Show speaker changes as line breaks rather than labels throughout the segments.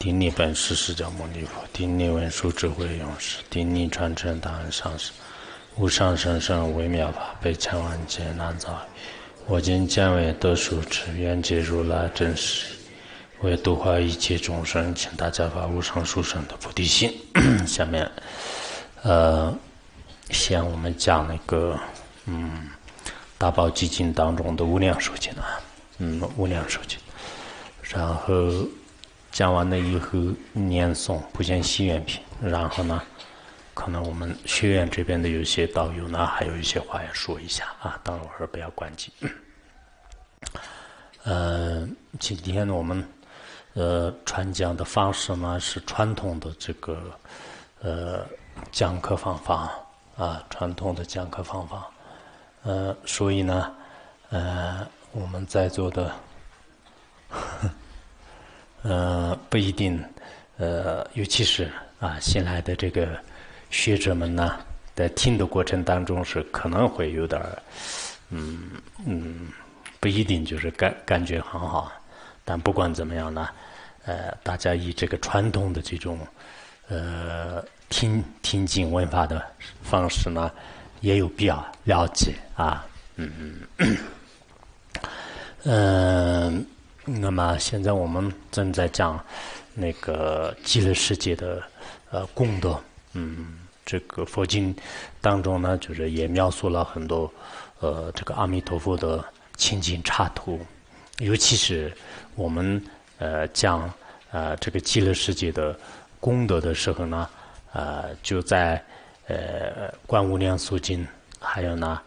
顶礼本师释迦牟尼佛，顶礼文殊智慧勇士，顶礼传承大恩上师，无上甚深微妙法，被千万劫难遭。我今见为得殊持，愿解如来真实，为度化一切众生，请大家发无上殊胜的菩提心。下面，呃，先我们讲那个，嗯，大宝积经当中的无量寿经啊，嗯，无量寿经，然后。讲完了以后，念诵《普贤西愿品》，然后呢，可能我们学院这边的有些导游呢，还有一些话要说一下啊。等会儿不要关机。呃，今天，我们呃传讲的方式呢是传统的这个呃讲课方法啊，传统的讲课方法。呃，所以呢，呃，我们在座的。呃，不一定，呃，尤其是啊，新来的这个学者们呢，在听的过程当中是可能会有点嗯嗯，不一定就是感感觉很好。但不管怎么样呢，呃，大家以这个传统的这种呃听听经闻法的方式呢，也有必要了解啊，嗯嗯，嗯。那么现在我们正在讲那个极乐世界的呃功德，嗯，这个佛经当中呢，就是也描述了很多呃这个阿弥陀佛的清净插图，尤其是我们呃讲呃这个极乐世界的功德的时候呢，呃就在呃观无量寿经，还有呢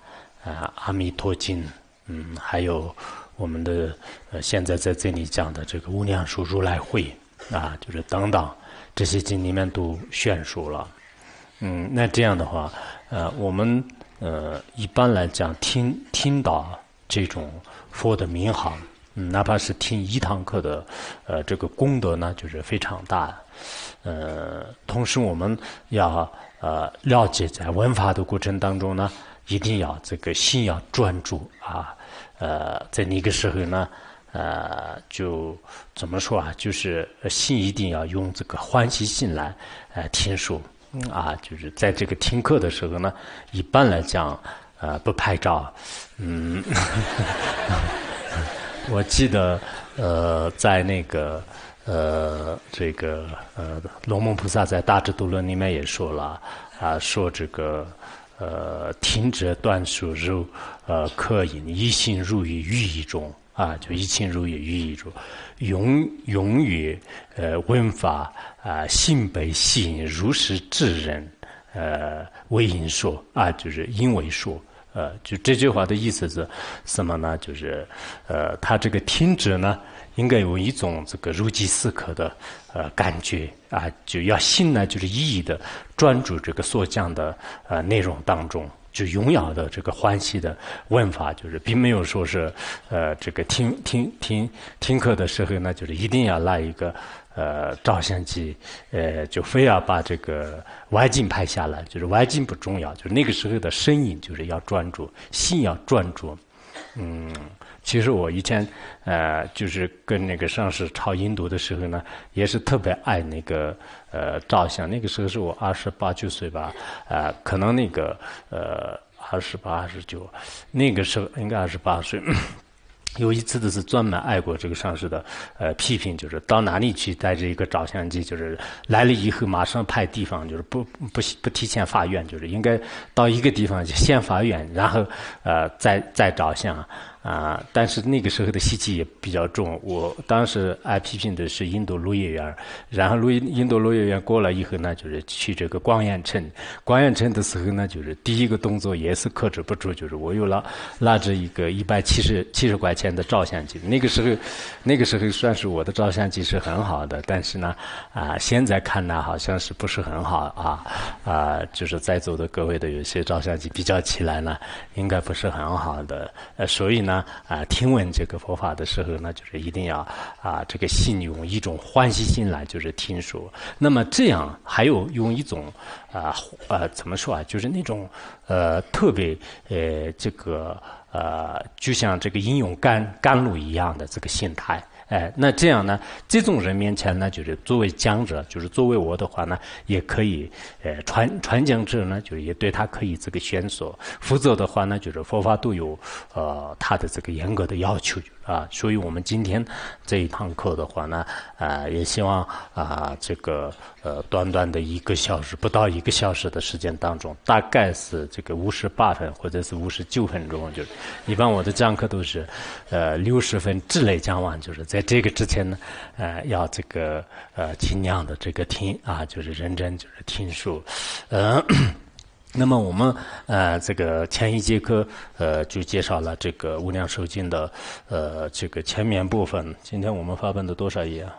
呃阿弥陀经，嗯，还有。我们的呃，现在在这里讲的这个无量寿如来会啊，就是等等这些经里面都宣说了。嗯，那这样的话，呃，我们呃一般来讲听听到这种佛的名号，哪怕是听一堂课的，呃，这个功德呢，就是非常大。呃，同时我们要呃了解在闻法的过程当中呢，一定要这个心要专注啊。呃，在那个时候呢，呃，就怎么说啊？就是心一定要用这个欢喜心来呃听书啊。就是在这个听课的时候呢，一般来讲呃不拍照。嗯，我记得呃在那个呃这个呃龙门菩萨在大智度论里面也说了啊，说这个。呃，听者断数如呃可饮，一心入于寓意中啊，就一心入于寓意中，永永于呃闻法啊，性本吸引，如实智人呃为因说啊，就是因为说呃，就这句话的意思是什么呢？就是呃，他这个听者呢。应该有一种这个如饥似渴的呃感觉啊，就要心呢，就是一意的专注这个所讲的呃内容当中，就永远的这个欢喜的问法，就是并没有说是呃这个听听听听课的时候呢，就是一定要拿一个呃照相机，呃就非要把这个外景拍下来，就是外景不重要，就是那个时候的身影就是要专注，心要专注，嗯。其实我以前，呃，就是跟那个上师抄印度的时候呢，也是特别爱那个呃照相。那个时候是我二十八九岁吧，呃，可能那个呃二十八二十九，那个时候应该二十八岁。有一次的是专门爱过这个上师的呃批评，就是到哪里去带着一个照相机，就是来了以后马上派地方，就是不不不提前发愿，就是应该到一个地方先发愿，然后呃再再照相。啊，但是那个时候的习气也比较重。我当时爱批评的是印度鹿叶园，然后鹿印度鹿叶园过了以后呢，就是去这个光焰城。光焰城的时候呢，就是第一个动作也是克制不住，就是我又拿拿着一个一百七十七十块钱的照相机。那个时候，那个时候算是我的照相机是很好的，但是呢，啊，现在看呢好像是不是很好啊啊，就是在座的各位的有些照相机比较起来呢，应该不是很好的。呃，所以呢。啊，听闻这个佛法的时候呢，就是一定要啊，这个心用一种欢喜心来，就是听说。那么这样还有用一种啊呃怎么说啊，就是那种呃特别呃这个呃，就像这个英勇甘甘露一样的这个心态哎，那这样呢，这种人面前呢，就是作为讲者，就是作为我的话呢，也可以，呃，传传讲者呢，就是也对他可以这个宣说，否则的话呢，就是佛法都有呃他的这个严格的要求。啊，所以我们今天这一堂课的话呢，啊，也希望啊，这个呃，短短的一个小时，不到一个小时的时间当中，大概是这个五十八分或者是五十九分钟，就是一般我的讲课都是呃六十分之内讲完，就是在这个之前呢，呃，要这个呃尽量的这个听啊，就是认真就是听书，嗯。那么我们呃，这个前一节课呃就介绍了这个《无量寿经》的呃这个前面部分。今天我们发本的多少页啊？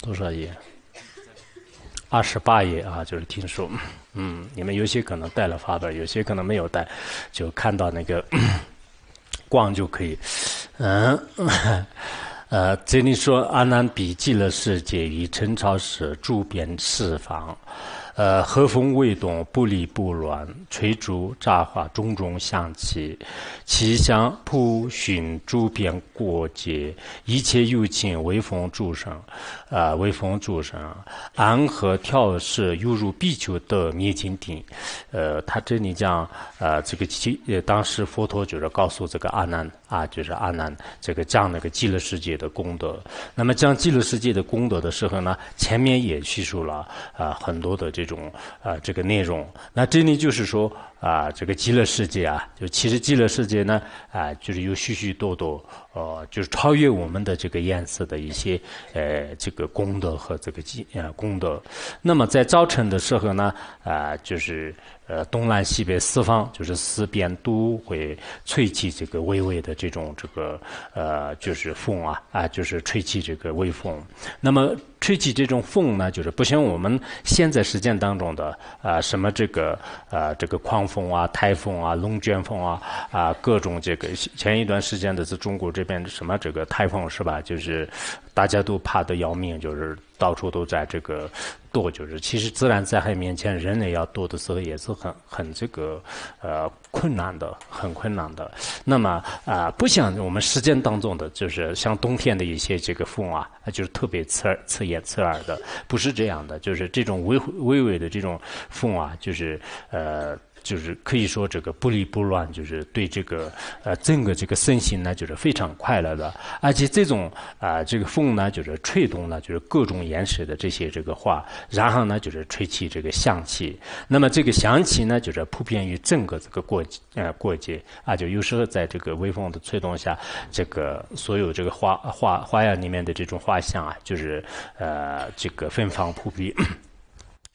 多少页？二十八页啊，就是听说，嗯，你们有些可能带了发本，有些可能没有带，就看到那个 逛就可以。嗯，呃，这里说阿难比记了世界与陈朝时诸遍四方。呃，和风未动，不离不乱，吹竹乍化，种种香气，其香普熏，诸边过节，一切有情微风诸生，啊，微风诸生，安和调适，犹如比丘得灭尽定。呃，他这里讲，呃，这个其呃，当时佛陀就是告诉这个阿难，啊，就是阿难，这个这样的一个极乐世界的功德。那么讲极乐世界的功德的时候呢，前面也叙述了啊，很多的。这种啊，这个内容，那这里就是说啊，这个极乐世界啊，就其实极乐世界呢啊，就是有许许多多呃，就是超越我们的这个颜色的一些呃这个功德和这个积啊功德。那么在早晨的时候呢啊，就是呃东南西北四方，就是四边都会吹起这个微微的这种这个呃就是风啊啊，就是吹起这个微风。那么吹起这种风呢，就是不像我们现在实践当中的啊，什么这个啊，这个狂风啊、台风啊、龙卷风啊啊，各种这个前一段时间的在中国这边什么这个台风是吧？就是大家都怕得要命，就是。到处都在这个躲，就是其实自然灾害面前，人类要躲的时候也是很很这个呃困难的，很困难的。那么啊，不像我们实践当中的，就是像冬天的一些这个风啊，就是特别刺耳、刺眼、刺耳的，不是这样的。就是这种微微微的这种风啊，就是呃。就是可以说这个不离不乱，就是对这个呃整个这个身心呢，就是非常快乐的。而且这种啊这个风呢，就是吹动了就是各种颜色的这些这个花，然后呢就是吹起这个香气。那么这个香气呢，就是普遍于整个这个过节呃过节啊，就有时候在这个微风的吹动下，这个所有这个花花花样里面的这种花香啊，就是呃这个芬芳扑鼻。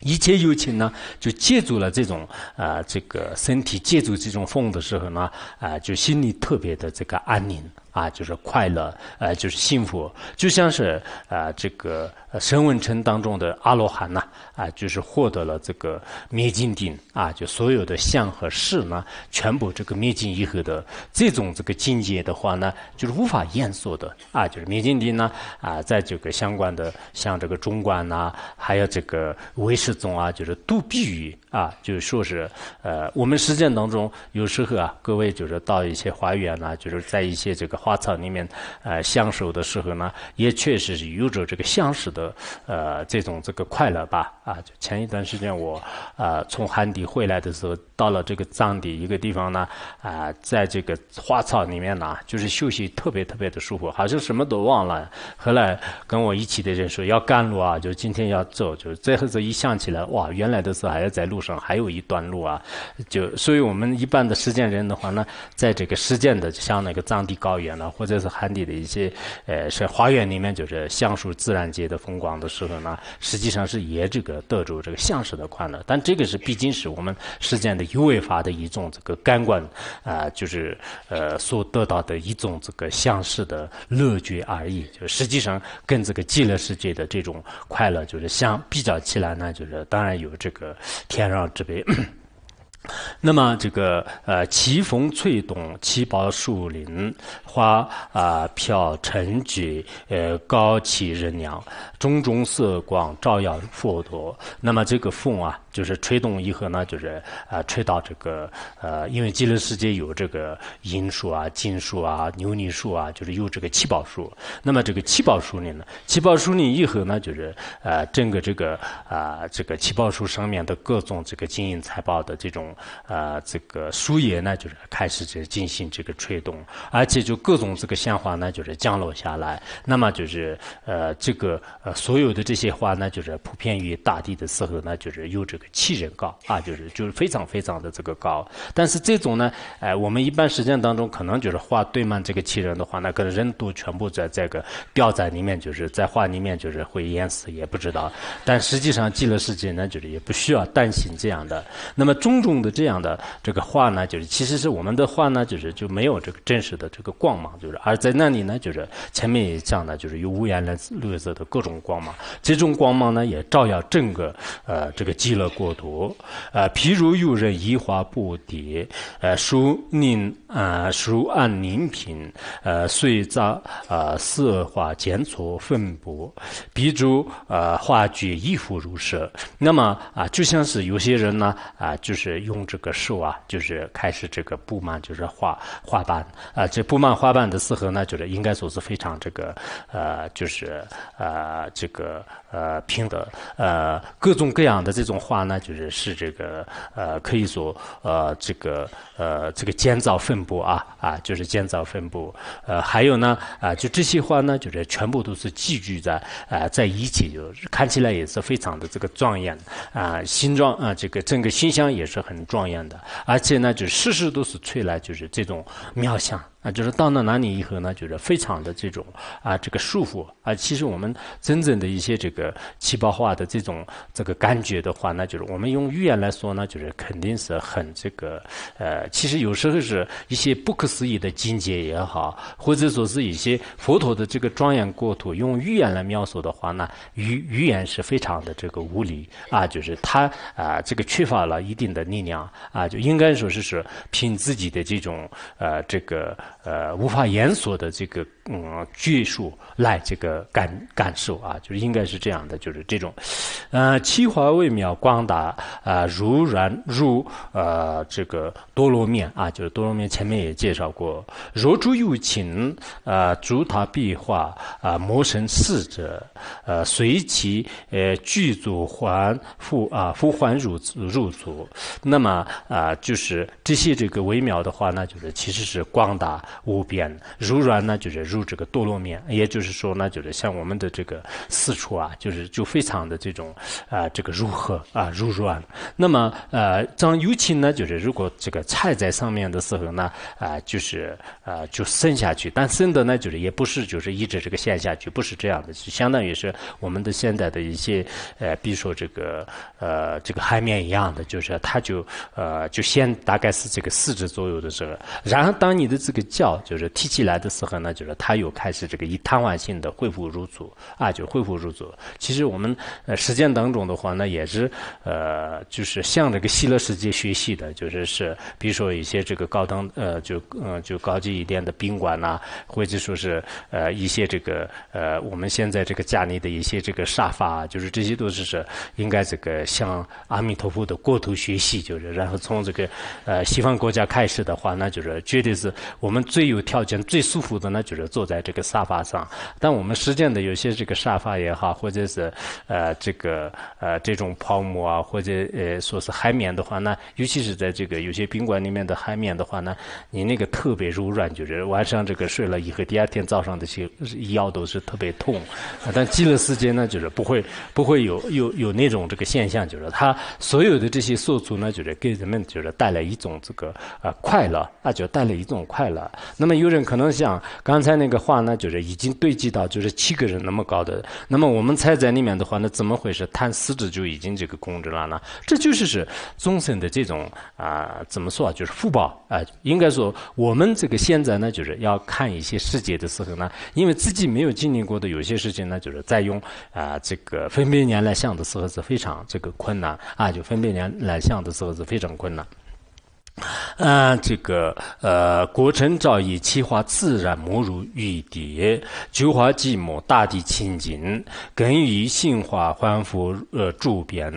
一切有情呢，就借助了这种啊，这个身体借助这种风的时候呢，啊，就心里特别的这个安宁。啊，就是快乐，呃，就是幸福，就像是啊，这个声闻称当中的阿罗汉呐，啊，就是获得了这个灭尽定啊，就所有的相和事呢，全部这个灭尽以后的这种这个境界的话呢，就是无法言说的啊，就是灭尽定呢，啊，在这个相关的像这个中观呐，还有这个唯识宗啊，就是都必于啊，就说是呃，我们实践当中有时候啊，各位就是到一些花园呢，就是在一些这个。花草里面，呃，相守的时候呢，也确实是有着这个相识的，呃，这种这个快乐吧。啊，就前一段时间我，啊，从汉地回来的时候，到了这个藏地一个地方呢，啊，在这个花草里面呢，就是休息特别特别的舒服，好像什么都忘了。后来跟我一起的人说要赶路啊，就今天要走，就最后这一想起来，哇，原来的时候还要在路上还有一段路啊。就所以我们一般的实践人的话呢，在这个实践的像那个藏地高原。呢或者是汉地的一些呃，是花园里面就是享受自然界的风光的时候呢，实际上是也这个得着这个相识的快乐。但这个是毕竟是我们世间的有为法的一种这个感官啊，就是呃所得到的一种这个相识的乐觉而已。就实际上跟这个极乐世界的这种快乐，就是相比较起来呢，就是当然有这个天壤之别。那么这个呃，奇峰翠动，奇宝树林，花啊飘成举，呃，高起人娘，种种色光照耀佛陀。那么这个凤啊，就是吹动以后呢，就是啊，吹到这个呃，因为极乐世界有这个银树啊、金树啊、牛泥树啊，就是有这个七宝树。那么这个七宝树林呢，七宝树林以后呢，就是呃，整个这个啊，这个七宝树上面的各种这个金银财宝的这种。啊，这个树叶呢，就是开始就进行这个吹动，而且就各种这个鲜花呢，就是降落下来。那么就是呃，这个呃，所有的这些花呢，就是普遍于大地的时候呢，就是有这个气人高啊，就是就是非常非常的这个高。但是这种呢，哎，我们一般实践当中可能就是花堆满这个气人的话，那可能人都全部在这个吊在里面，就是在画里面就是会淹死，也不知道。但实际上极乐世界呢，就是也不需要担心这样的。那么种种的这样。的这个画呢，就是其实是我们的画呢，就是就没有这个真实的这个光芒，就是而在那里呢，就是前面也讲了，就是有五颜六色的各种光芒，这种光芒呢也照耀整个呃这个极乐过多啊譬如有人移花不迭呃说您啊树岸林平，呃，碎杂啊色花间错分布，比如呃画具衣服如是，那么啊就像是有些人呢啊就是用这个。个树啊，就是开始这个布满，就是画花瓣啊。这布满花瓣的时候呢，就是应该说是非常这个呃，就是呃，这个呃平等呃，各种各样的这种花呢，就是是这个呃，可以说呃，这个呃，这个建造分分布啊啊，就是建造分布呃，还有呢啊，就这些花呢，就是全部都是寄居在啊在一起，就看起来也是非常的这个庄严啊，形状啊，这个整个形象也是很庄严。的，而且呢，就事事都是吹来，就是这种妙香。啊，就是到了哪里以后呢，就是非常的这种啊，这个束缚啊。其实我们真正的一些这个气泡化的这种这个感觉的话，那就是我们用语言来说呢，就是肯定是很这个呃，其实有时候是一些不可思议的境界也好，或者说是一些佛陀的这个庄严国土，用语言来描述的话呢，语语言是非常的这个无力啊，就是他啊，这个缺乏了一定的力量啊，就应该说是是凭自己的这种呃这个。呃，无法言说的这个嗯叙述来这个感感受啊，就是应该是这样的，就是这种，呃，七华微妙光大啊，如然如呃这个多罗面啊，就是多罗面前面也介绍过，若诸有情啊，诸他壁画啊，魔神侍者呃，随其呃具足还复啊复还入入足，那么啊，就是这些这个微妙的话呢，就是其实是广大。无边如软呢，就是如入这个堕落面，也就是说呢，就是像我们的这个四处啊，就是就非常的这种啊，这个如何啊，如软。那么呃，长油青呢，就是如果这个踩在上面的时候呢，啊，就是啊，就渗下去。但渗的呢，就是也不是就是一直这个陷下去，不是这样的，就相当于是我们的现在的一些呃，比如说这个呃，这个海绵一样的，就是它就呃，就先大概是这个四指左右的时候，然后当你的这个脚。就是提起来的时候呢，就是它他又开始这个以瘫痪性的恢复入组啊，就恢复入组。其实我们呃实践当中的话呢，也是呃就是向这个希乐世界学习的，就是是比如说一些这个高档呃就嗯就高级一点的宾馆呐，或者说是呃一些这个呃我们现在这个家里的一些这个沙发，就是这些都是是应该这个向阿弥陀佛的国土学习，就是然后从这个呃西方国家开始的话，那就是绝对是我们。最有条件、最舒服的呢，就是坐在这个沙发上。但我们实践的有些这个沙发也好，或者是呃这个呃这种泡沫啊，或者呃说是海绵的话呢，尤其是在这个有些宾馆里面的海绵的话呢，你那个特别柔软，就是晚上这个睡了以后，第二天早上的些腰都是特别痛。但极乐世界呢，就是不会不会有有有那种这个现象，就是它所有的这些宿主呢，就是给人们就是带来一种这个呃快乐那，就带来一种快乐。那么有人可能想，刚才那个话呢，就是已经堆积到就是七个人那么高的。那么我们踩在里面的话，那怎么回事？碳四指就已经这个控制了呢？这就是是众生的这种啊，怎么说啊？就是福报啊。应该说，我们这个现在呢，就是要看一些世界的时候呢，因为自己没有经历过的有些事情呢，就是在用啊这个分别年来想的时候是非常这个困难啊，就分别年来想的时候是非常困难。啊，这个呃，国成照以气化自然，没入玉蝶，九化寂寞，大地清净，根于性化欢复呃诸变，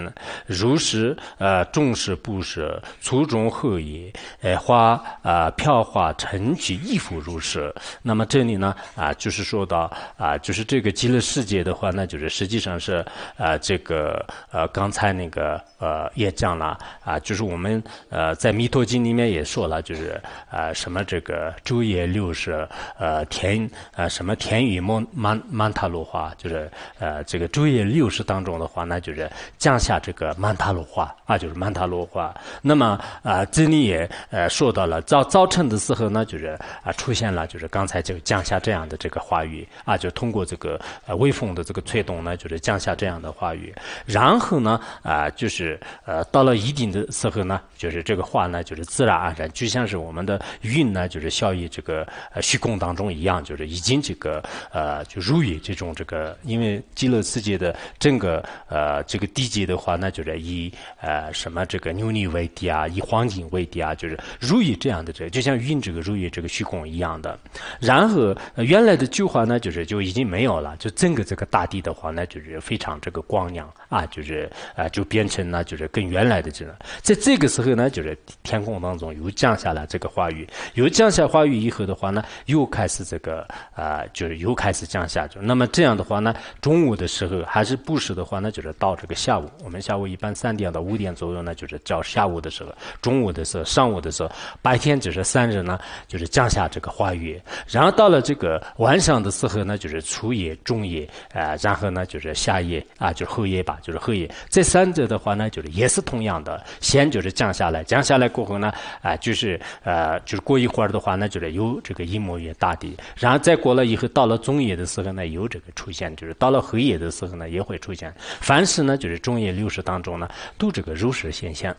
如是呃重视不舍，初中合也，呃花啊飘花成具亦复如是。那么这里呢啊，就是说到啊，就是这个极乐世界的话，那就是实际上是啊，这个呃刚才那个呃也讲了啊，就是我们呃在弥陀经里面。也说了，就是啊，什么这个昼夜六十，呃，天啊，什么天雨曼曼曼塔罗花，就是呃，这个昼夜六十当中的话，那就是降下这个曼塔罗花啊，就是曼塔罗花。那么啊，这里也呃说到了早早晨的时候呢，就是啊出现了，就是刚才就降下这样的这个话语啊，就通过这个呃微风的这个吹动呢，就是降下这样的话语。然后呢啊，就是呃到了一定的时候呢，就是这个话呢，就是自然。而然，就像是我们的运呢，就是效益这个虚空当中一样，就是已经这个呃就入于这种这个，因为极乐世界的整个呃这个地界的话，那就是以呃什么这个牛泥为底啊，以黄金为底啊，就是入于这样的这，就像运这个入于这个虚空一样的。然后原来的旧话呢，就是就已经没有了，就整个这个大地的话呢，就是非常这个光亮啊，就是啊就变成了就是跟原来的这样，在这个时候呢，就是天空当中。又降下了这个话语，又降下话语以后的话呢，又开始这个啊，就是又开始降下。就那么这样的话呢，中午的时候还是不时的话呢，就是到这个下午，我们下午一般三点到五点左右呢，就是叫下午的时候，中午的时候，上午的时候，白天就是三日呢，就是降下这个话语。然后到了这个晚上的时候呢，就是初夜、中夜啊，然后呢就是夏夜啊，就是后夜吧，就是后夜。这三者的话呢，就是也是同样的，先就是降下来，降下来过后呢。啊，就是呃，就是过一会儿的话，那就是有这个一模越大的，然后再过了以后，到了中夜的时候呢，有这个出现，就是到了后夜的时候呢，也会出现。凡是呢，就是中夜六十当中呢，都这个肉食现象。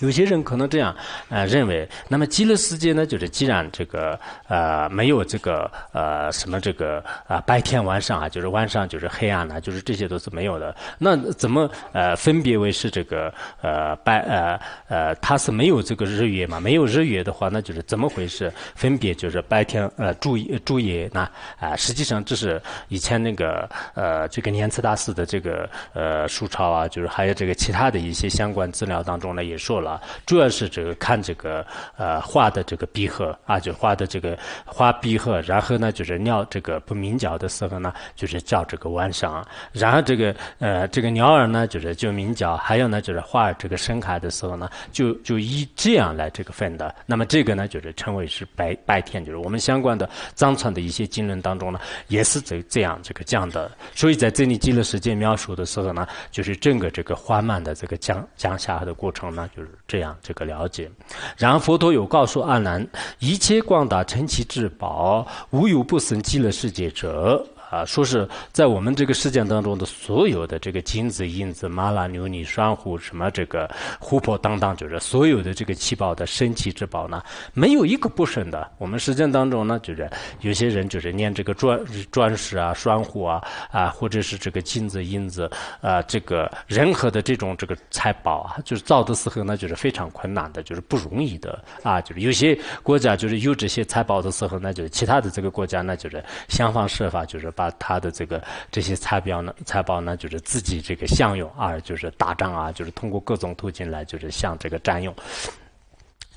有些人可能这样呃认为，那么极乐世界呢，就是既然这个呃没有这个呃什么这个啊白天晚上啊，就是晚上就是黑暗呢，就是这些都是没有的。那怎么呃分别为是这个呃白呃呃它是没有这个日月嘛？没有日月的话，那就是怎么回事？分别就是白天呃注意注意那啊，实际上这是以前那个呃这个念慈大师的这个呃书抄啊，就是还有这个其他的一些相关资料当中呢也说了。了，主要是这个看这个呃画的这个闭合啊，就画的这个画闭合，然后呢就是鸟这个不鸣叫的时候呢，就是叫这个晚上，然后这个呃这个鸟儿呢就是就鸣叫，还有呢就是花这个盛开的时候呢，就就以这样来这个分的。那么这个呢就是称为是白白天，就是我们相关的藏传的一些经论当中呢，也是这这样这个讲的。所以在这里记录时间描述的时候呢，就是整个这个缓慢的这个降降下的过程呢，就。这样这个了解，然后佛陀有告诉阿难：一切广大成其至宝，无有不生极乐世界者。啊，说是在我们这个世界当中的所有的这个金子、银子、麻拉、牛泥、珊瑚，什么这个琥珀当当，就是所有的这个七宝的神奇之宝呢，没有一个不省的。我们实践当中呢，就是有些人就是念这个钻钻石啊、珊瑚啊啊，或者是这个金子、银子啊，这个任何的这种这个财宝啊，就是造的时候呢，就是非常困难的，就是不容易的啊。就是有些国家就是有这些财宝的时候，那就是其他的这个国家那，就是想方设法，就是把。他的这个这些财宝呢，财宝呢，就是自己这个享用啊，就是打仗啊，就是通过各种途径来，就是向这个占用。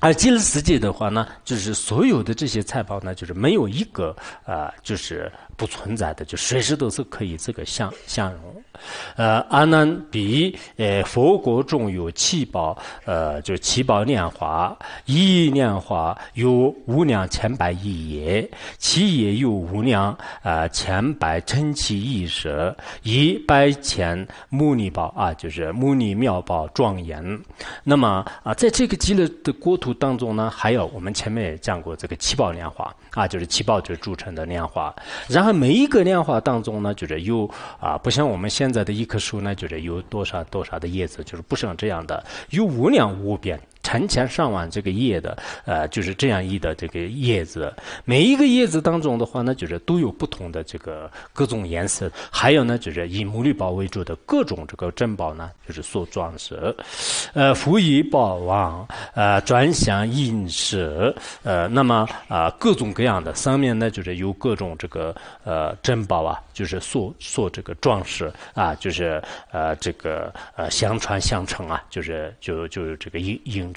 而极乐世界的话呢，就是所有的这些财宝呢，就是没有一个啊，就是不存在的，就随时都是可以这个相相融。呃，阿难比呃，佛国中有七宝，呃，就是七宝莲华，一莲华有无量千百亿叶，其叶有无量啊千百乘其亿舍，一百千牟尼宝啊，就是牟尼妙宝庄严。那么啊，在这个极乐的国土当中呢，还有我们前面也讲过这个七宝莲华啊，就是七宝就是铸成的莲华，然后那每一个莲花当中呢，就是有啊，不像我们现在的一棵树呢，就是有多少多少的叶子，就是不像这样的，有无量无边。成千上万这个叶的，呃，就是这样一的这个叶子，每一个叶子当中的话呢，就是都有不同的这个各种颜色，还有呢，就是以母绿宝为主的各种这个珍宝呢，就是所装饰，呃，福以宝王，呃，专享饮食，呃，那么啊，各种各样的上面呢，就是有各种这个呃珍宝啊，就是所所这个装饰啊，就是呃这个呃相传相承啊，就是就就这个印印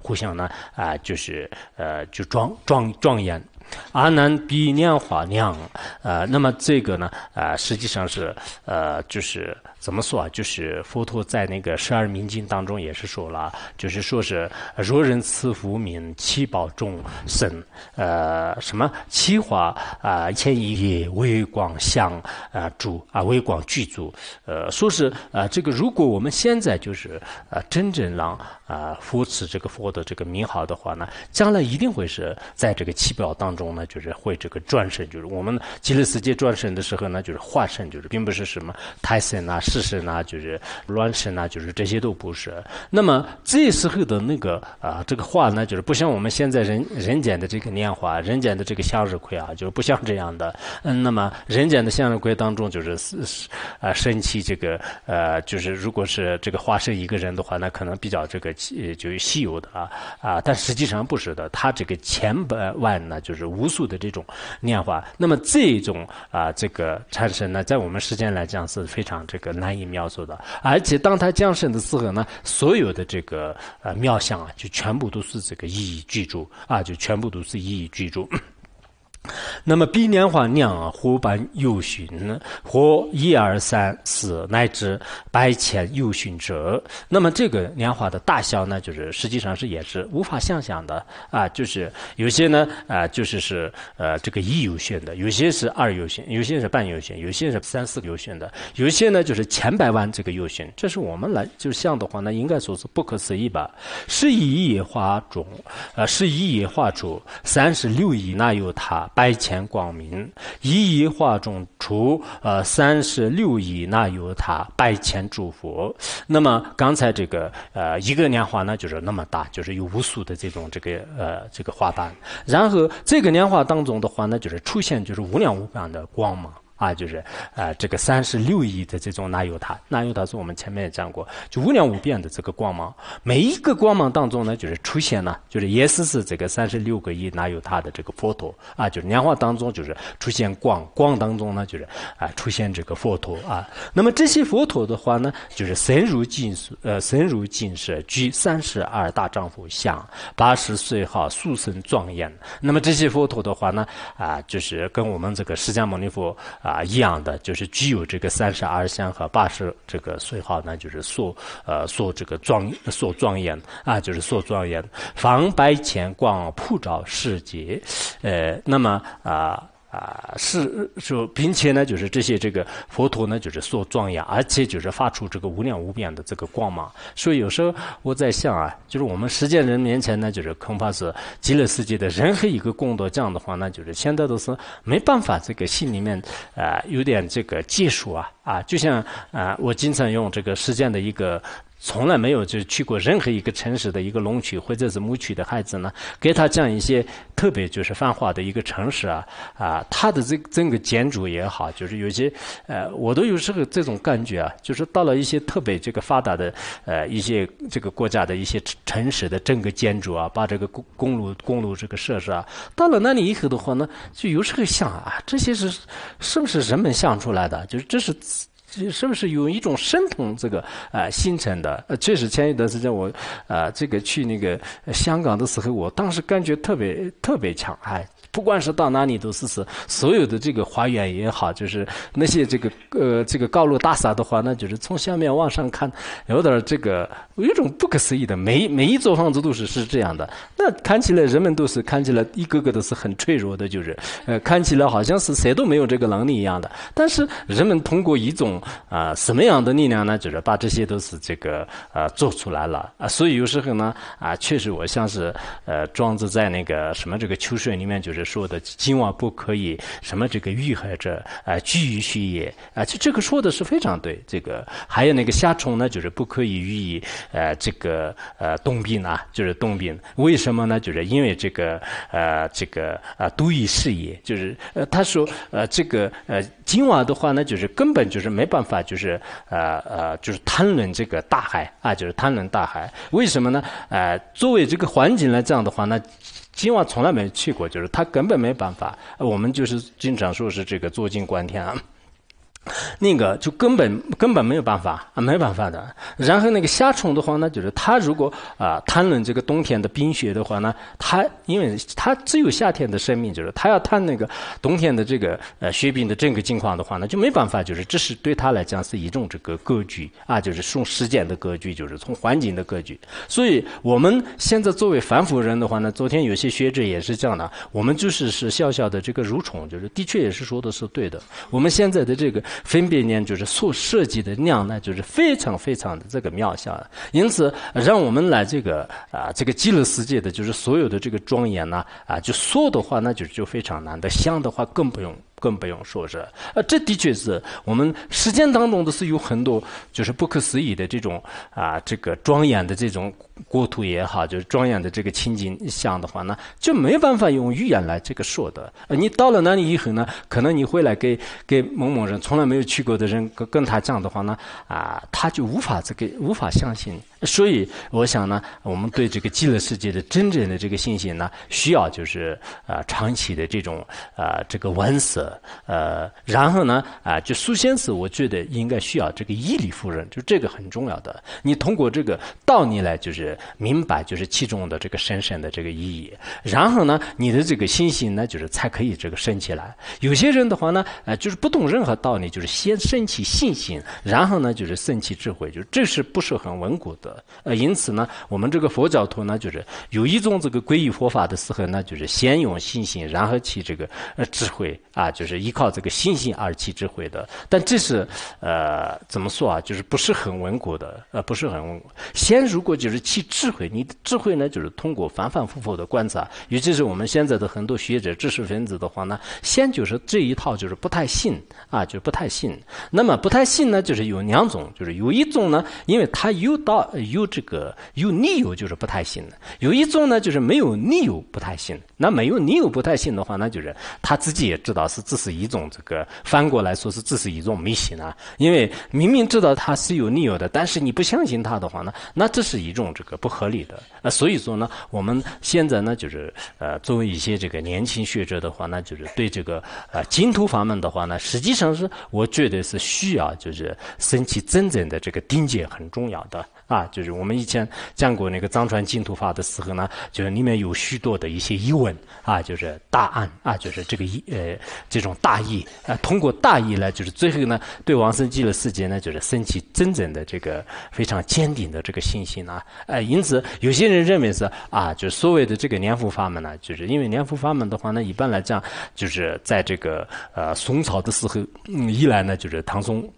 互相呢啊，就是呃就庄庄庄严。阿难比念华娘，呃，那么这个呢，啊，实际上是呃，就是怎么说啊？就是佛陀在那个十二明经当中也是说了，就是说是若人赐福名七宝众生，呃，什么七华啊，千亿业微光相啊主啊，微光具足，呃，说是啊，这个如果我们现在就是呃，真正让啊扶持这个佛的这个名号的话呢，将来一定会是在这个七宝当。中呢，就是会这个转身，就是我们极乐世界转身的时候呢，就是化身，就是并不是什么胎身啊、事实呢，就是卵身啊，就是这些都不是。那么这时候的那个啊，这个化呢，就是不像我们现在人人间的这个年华，人间的这个向日葵啊，就是不像这样的。嗯，那么人间的向日葵当中，就是啊，生起这个呃，就是如果是这个化身一个人的话，那可能比较这个就稀有的啊啊，但实际上不是的，他这个千百万呢，就是。无数的这种念华，那么这种啊，这个产生呢，在我们时间来讲是非常这个难以描述的。而且当他降生的时候呢，所有的这个呃妙相啊，就全部都是这个一一具足啊，就全部都是一一具足。那么比年华娘或伴有勋，或一二三四乃至百千有勋者，那么这个年华的大小呢，就是实际上是也是无法想象的啊。就是有些呢啊，就是是呃这个一有勋的，有些是二有勋，有些是半有勋，有些是三四有勋的，有些呢就是千百万这个有勋。这是我们来就像的话呢，应该说是不可思议吧？是一亿花种，呃，是一亿化出三十六亿，那有他？百千光明，一亿化中除呃三十六亿，那由他百千诸佛。那么刚才这个呃一个莲花呢，就是那么大，就是有无数的这种这个呃这个花瓣。然后这个莲花当中的话呢，就是出现就是无量无边的光芒。啊，就是啊，这个三十六亿的这种哪有它？哪有它？是我们前面也讲过，就无量无边的这个光芒，每一个光芒当中呢，就是出现了，就是也是是这个三十六个亿哪有它的这个佛陀啊，就是莲花当中就是出现光，光当中呢就是啊出现这个佛陀啊。那么这些佛陀的话呢，就是深入金，呃，深入金舍，居三十二大丈夫相，八十岁哈，速生庄严。那么这些佛陀的话呢，啊，就是跟我们这个释迦牟尼佛。啊，一样的，就是具有这个三十二相和八十这个岁号呢，就是所呃所这个庄所庄严啊，就是所庄严，方百千光普照世界，呃，那么啊。啊，是说，并且呢，就是这些这个佛陀呢，就是所庄严，而且就是发出这个无量无边的这个光芒。所以有时候我在想啊，就是我们世间人面前呢，就是恐怕是极乐世界的任何一个功德这样的话呢，就是现在都是没办法，这个心里面啊有点这个技术啊啊，就像啊，我经常用这个世间的一个。从来没有就去过任何一个城市的一个龙区或者是牧区的孩子呢，给他讲一些特别就是繁华的一个城市啊啊，它的这整个建筑也好，就是有些呃，我都有时候这种感觉啊，就是到了一些特别这个发达的呃一些这个国家的一些城市的整个建筑啊，把这个公公路公路这个设施啊，到了那里以后的话呢，就有时候想啊，这些是是不是人们想出来的？就是这是。是不是有一种神通这个啊形成的？呃，确实前一段时间我啊这个去那个香港的时候，我当时感觉特别特别强，哎。不管是到哪里都是是，所有的这个花园也好，就是那些这个呃这个高楼大厦的话，那就是从下面往上看，有点这个有一种不可思议的，每每一座房子都是是这样的。那看起来人们都是看起来一个个都是很脆弱的，就是呃看起来好像是谁都没有这个能力一样的。但是人们通过一种啊什么样的力量呢？就是把这些都是这个呃做出来了啊。所以有时候呢啊，确实我像是呃庄子在那个什么这个秋水里面就是说的，今晚不可以什么这个遇害者啊居于虚也啊，就这个说的是非常对。这个还有那个夏虫呢，就是不可以予以呃这个呃冬病啊，就是冬病。为什么呢？就是因为这个呃这个啊都以事业，就是呃他说呃这个呃今晚的话呢，就是根本就是没办法，就是呃呃就是谈论这个大海啊，就是谈论大海。为什么呢？呃，作为这个环境来讲的话呢，今晚从来没去过，就是他根本没办法。我们就是经常说是这个坐井观天啊。那个就根本根本没有办法啊，没办法的。然后那个夏虫的话呢，就是他如果啊谈论这个冬天的冰雪的话呢，他因为他只有夏天的生命，就是他要谈那个冬天的这个呃雪冰的整个境况的话呢，就没办法，就是这是对他来讲是一种这个格局啊，就是从时间的格局，就是从环境的格局。所以我们现在作为凡夫人的话呢，昨天有些学者也是这样的，我们就是是小小的这个蠕虫，就是的确也是说的是对的。我们现在的这个。分别念就是所设计的量呢，就是非常非常的这个渺小，因此让我们来这个啊这个极乐世界的就是所有的这个庄严呢啊就说的话那就就非常难的想的话更不用。更不用说是，呃，这的确是我们实践当中的是有很多就是不可思议的这种啊，这个庄严的这种国土也好，就是庄严的这个情景像的话呢，就没办法用语言来这个说的。呃，你到了那里以后呢，可能你回来给给某某人从来没有去过的人跟跟他讲的话呢，啊，他就无法这个无法相信。所以我想呢，我们对这个极乐世界的真正的这个信心呢，需要就是啊长期的这种啊这个温色，呃，然后呢啊就苏先生，我觉得应该需要这个以理夫人，就这个很重要的。你通过这个道理来就是明白就是其中的这个深深的这个意义，然后呢你的这个信心呢就是才可以这个升起来。有些人的话呢，呃就是不懂任何道理，就是先升起信心，然后呢就是升起智慧，就这是不是很稳固的。呃，因此呢，我们这个佛教徒呢，就是有一种这个皈依佛法的时候呢，就是先用信心，然后起这个呃智慧啊，就是依靠这个信心而起智慧的。但这是呃怎么说啊？就是不是很稳固的，呃，不是很稳固。先如果就是起智慧，你的智慧呢，就是通过反反复复的观察，尤其是我们现在的很多学者、知识分子的话呢，先就是这一套就是不太信啊，就不太信。那么不太信呢，就是有两种，就是有一种呢，因为他有道。有这个有理由就是不太信的，有一种呢就是没有理由不太信。那没有理由不太信的话，那就是他自己也知道是这是一种这个反过来说是这是一种迷信啊。因为明明知道他是有理由的，但是你不相信他的话呢，那这是一种这个不合理的。那所以说呢，我们现在呢就是呃作为一些这个年轻学者的话那，就是对这个呃净土法门的话呢，实际上是我觉得是需要就是升起真正的这个定界很重要的。啊，就是我们以前讲过那个藏传净土法的时候呢，就是里面有许多的一些疑问啊，就是答案啊，就是这个意呃这种大义啊，通过大意呢，就是最后呢，对王生极乐世界呢，就是升起真正的这个非常坚定的这个信心啊，呃，因此有些人认为是啊，就所谓的这个念佛法门呢，就是因为念佛法门的话呢，一般来讲就是在这个呃宋朝的时候嗯，以来呢，就是唐宋。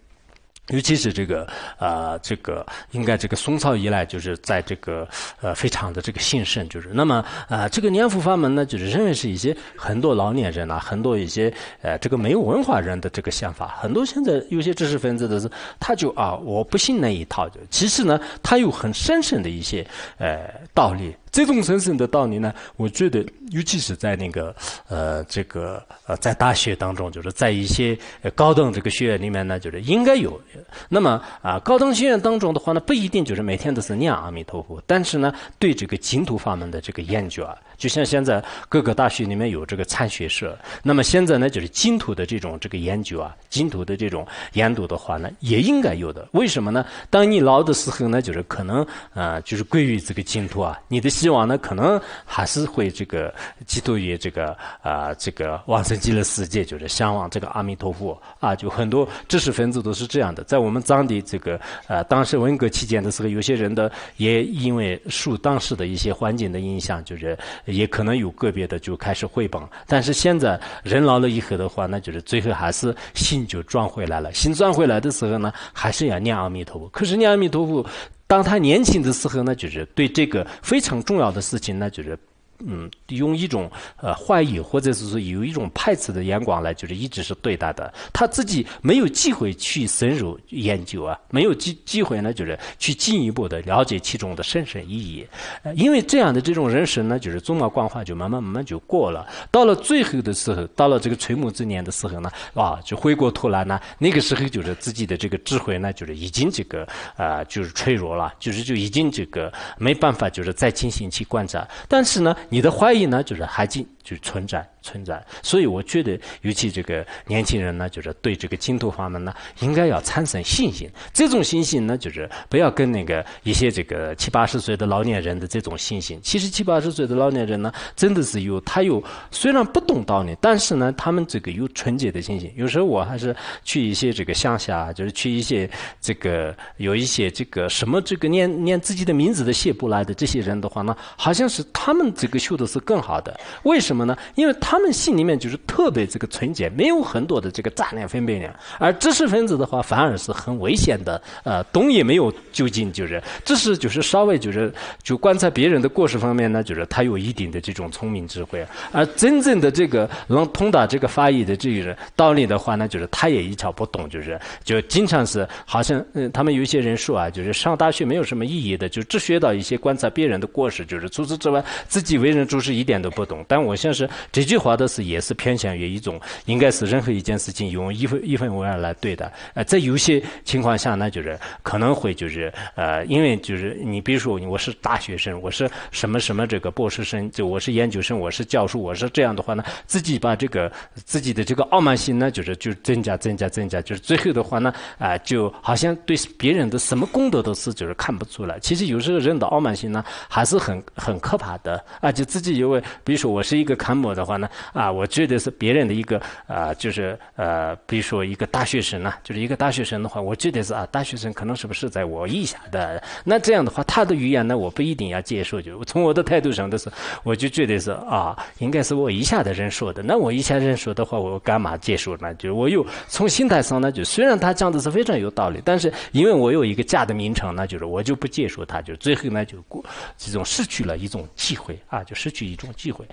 尤其是这个，呃，这个应该这个宋朝以来，就是在这个呃非常的这个兴盛，就是。那么呃这个念佛法门呢，就是认为是一些很多老年人啊，很多一些呃这个没有文化人的这个想法，很多现在有些知识分子的是，他就啊我不信那一套，其实呢，他有很深深的一些呃道理。这种深深的道理呢，我觉得，尤其是在那个呃，这个呃，在大学当中，就是在一些高等这个学院里面呢，就是应该有。那么啊，高等学院当中的话呢，不一定就是每天都是念阿弥陀佛，但是呢，对这个净土法门的这个研究啊。就像现在各个大学里面有这个参学社，那么现在呢，就是净土的这种这个研究啊，净土的这种研读的话呢，也应该有的。为什么呢？当你老的时候呢，就是可能啊，就是归于这个净土啊，你的希望呢，可能还是会这个寄托于这个啊，这个往生极乐世界，就是向往这个阿弥陀佛啊。就很多知识分子都是这样的。在我们藏地这个呃，当时文革期间的时候，有些人的也因为受当时的一些环境的影响，就是。也可能有个别的就开始汇本。但是现在人老了以后的话，那就是最后还是心就转回来了。心转回来的时候呢，还是要念阿弥陀佛。可是念阿弥陀佛，当他年轻的时候呢，就是对这个非常重要的事情那，就是。嗯，用一种呃怀疑或者是说有一种排斥的眼光来，就是一直是对待的。他自己没有机会去深入研究啊，没有机机会呢，就是去进一步的了解其中的深深意义。呃，因为这样的这种人生呢，就是宗庙观化就慢慢慢慢就过了。到了最后的时候，到了这个垂暮之年的时候呢，啊，就回过头来呢，那个时候就是自己的这个智慧呢，就是已经这个啊，就是脆弱了，就是就已经这个没办法，就是再进行去观察。但是呢。你的怀疑呢，就是还进。就是存在存在，所以我觉得，尤其这个年轻人呢，就是对这个净土法门呢，应该要产生信心。这种信心呢，就是不要跟那个一些这个七八十岁的老年人的这种信心。其实七八十岁的老年人呢，真的是有他有虽然不懂道理，但是呢，他们这个有纯洁的信心。有时候我还是去一些这个乡下，就是去一些这个有一些这个什么这个念念自己的名字的写不来的这些人的话呢，好像是他们这个修的是更好的。为？什么呢？因为他他们心里面就是特别这个纯洁，没有很多的这个杂念分别念。而知识分子的话，反而是很危险的。呃，懂也没有究竟，就是知识就是稍微就是就观察别人的过失方面呢，就是他有一定的这种聪明智慧。而真正的这个能通达这个法义的这个道理的话呢，就是他也一窍不懂，就是就经常是好像嗯，他们有一些人说啊，就是上大学没有什么意义的，就只学到一些观察别人的过失，就是除此之外，自己为人处事一点都不懂。但我想。但是这就华的是也是偏向于一种，应该是任何一件事情用一分一分为二来对待。呃，在有些情况下呢，就是可能会就是呃，因为就是你比如说我是大学生，我是什么什么这个博士生，就我是研究生，我是教授，我是这样的话呢，自己把这个自己的这个傲慢心呢，就是就增加增加增加，就是最后的话呢，啊，就好像对别人的什么功德都是就是看不出来。其实有时候人的傲慢心呢，还是很很可怕的啊，就自己因为比如说我是一个。楷模的话呢，啊，我觉得是别人的一个啊，就是呃，比如说一个大学生呢，就是一个大学生的话，我觉得是啊，大学生可能是不是在我意下的？那这样的话，他的语言呢，我不一定要接受。就从我的态度上的是，我就觉得是啊，应该是我以下的人说的。那我以下人说的话，我干嘛接受呢？就我又从心态上呢，就虽然他讲的是非常有道理，但是因为我有一个假的名称，那就是我就不接受他，就最后呢，就过这种失去了一种机会啊，就失去一种机会。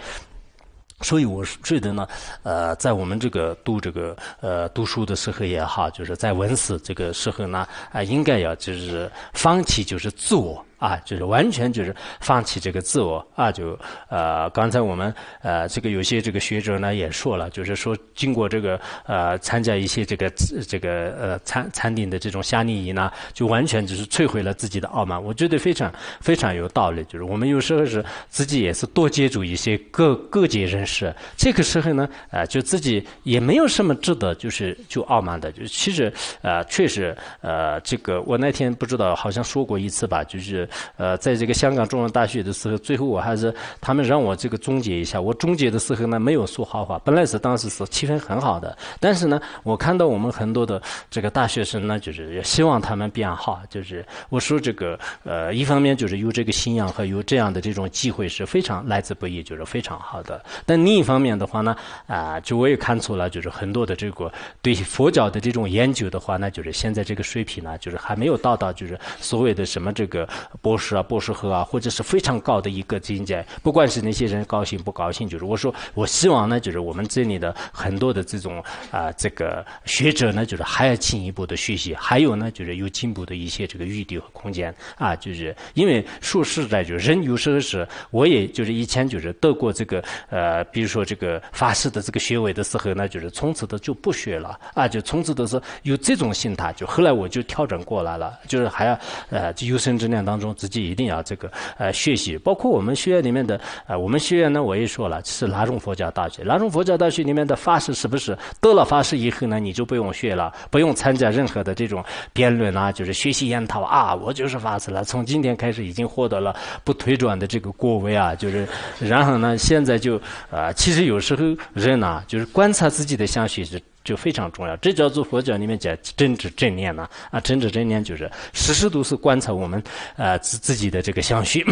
所以我是觉得呢，呃，在我们这个读这个呃读书的时候也好，就是在文史这个时候呢，啊，应该要就是放弃就是自我。啊，就是完全就是放弃这个自我啊，就呃，刚才我们呃，这个有些这个学者呢也说了，就是说经过这个呃参加一些这个这个呃餐餐厅的这种夏令营呢，就完全就是摧毁了自己的傲慢。我觉得非常非常有道理，就是我们有时候是自己也是多接触一些各各界人士，这个时候呢，呃，就自己也没有什么值得就是就傲慢的，就其实呃确实呃这个我那天不知道好像说过一次吧，就是。呃，在这个香港中文大学的时候，最后我还是他们让我这个总结一下。我总结的时候呢，没有说好话。本来是当时是气氛很好的，但是呢，我看到我们很多的这个大学生呢，就是希望他们变好。就是我说这个呃，一方面就是有这个信仰和有这样的这种机会是非常来之不易，就是非常好的。但另一方面的话呢，啊，就我也看出了，就是很多的这个对佛教的这种研究的话呢，就是现在这个水平呢，就是还没有到达就是所谓的什么这个。博士啊，博士后啊，或者是非常高的一个境界，不管是那些人高兴不高兴，就是我说，我希望呢，就是我们这里的很多的这种啊，这个学者呢，就是还要进一步的学习，还有呢，就是有进步的一些这个余地和空间啊，就是因为说实在，就人有时候是，我也就是以前就是得过这个呃，比如说这个法师的这个学位的时候呢，就是从此的就不学了啊，就从此都是有这种心态，就后来我就调整过来了，就是还要呃，有生之年当中。自己一定要这个呃学习，包括我们学院里面的呃，我们学院呢，我也说了是哪种佛教大学？哪种佛教大学里面的法师是不是得了法师以后呢，你就不用学了，不用参加任何的这种辩论啊，就是学习研讨啊，我就是法师了，从今天开始已经获得了不推转的这个国位啊，就是然后呢，现在就啊，其实有时候人呐，就是观察自己的相续是。就非常重要，这叫做佛教里面讲真知正念呢。啊，真知正念就是时时都是观察我们呃自自己的这个相续。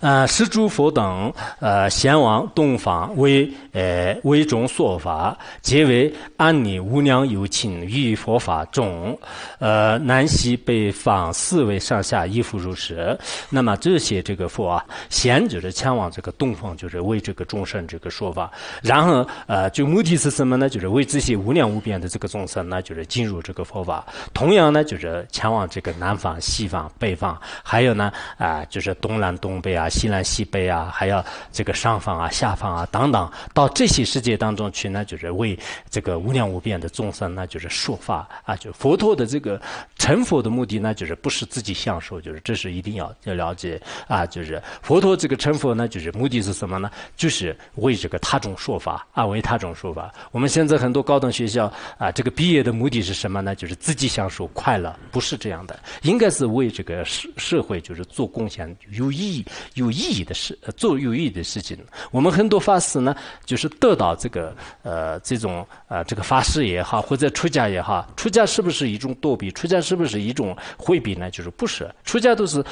呃，施诸佛等，呃，贤王东方为呃为众说法，皆为安尼无量有情于佛法中，呃，南西北方四维上下亦复如是。那么这些这个佛啊，先就是前往这个东方，就是为这个众生这个说法，然后呃，就目的是什么呢？就是为这些无量无边的这个众生呢，就是进入这个佛法。同样呢，就是前往这个南方、西方、北方，还有呢啊，就是东南东东北啊。西南西北啊，还要这个上方啊、下方啊等等，到这些世界当中去呢，就是为这个无量无边的众生那，就是说法啊。就佛陀的这个成佛的目的呢，就是不是自己享受，就是这是一定要要了解啊。就是佛陀这个成佛呢，就是目的是什么呢？就是为这个他众说法啊，为他众说法。我们现在很多高等学校啊，这个毕业的目的是什么呢？就是自己享受快乐，不是这样的，应该是为这个社社会就是做贡献，有意义。有意义的事，做有意义的事情。我们很多法师呢，就是得到这个呃这种呃这个法师也好，或者出家也好，出家是不是一种躲避？出家是不是一种回避呢？就是不是，出家都是。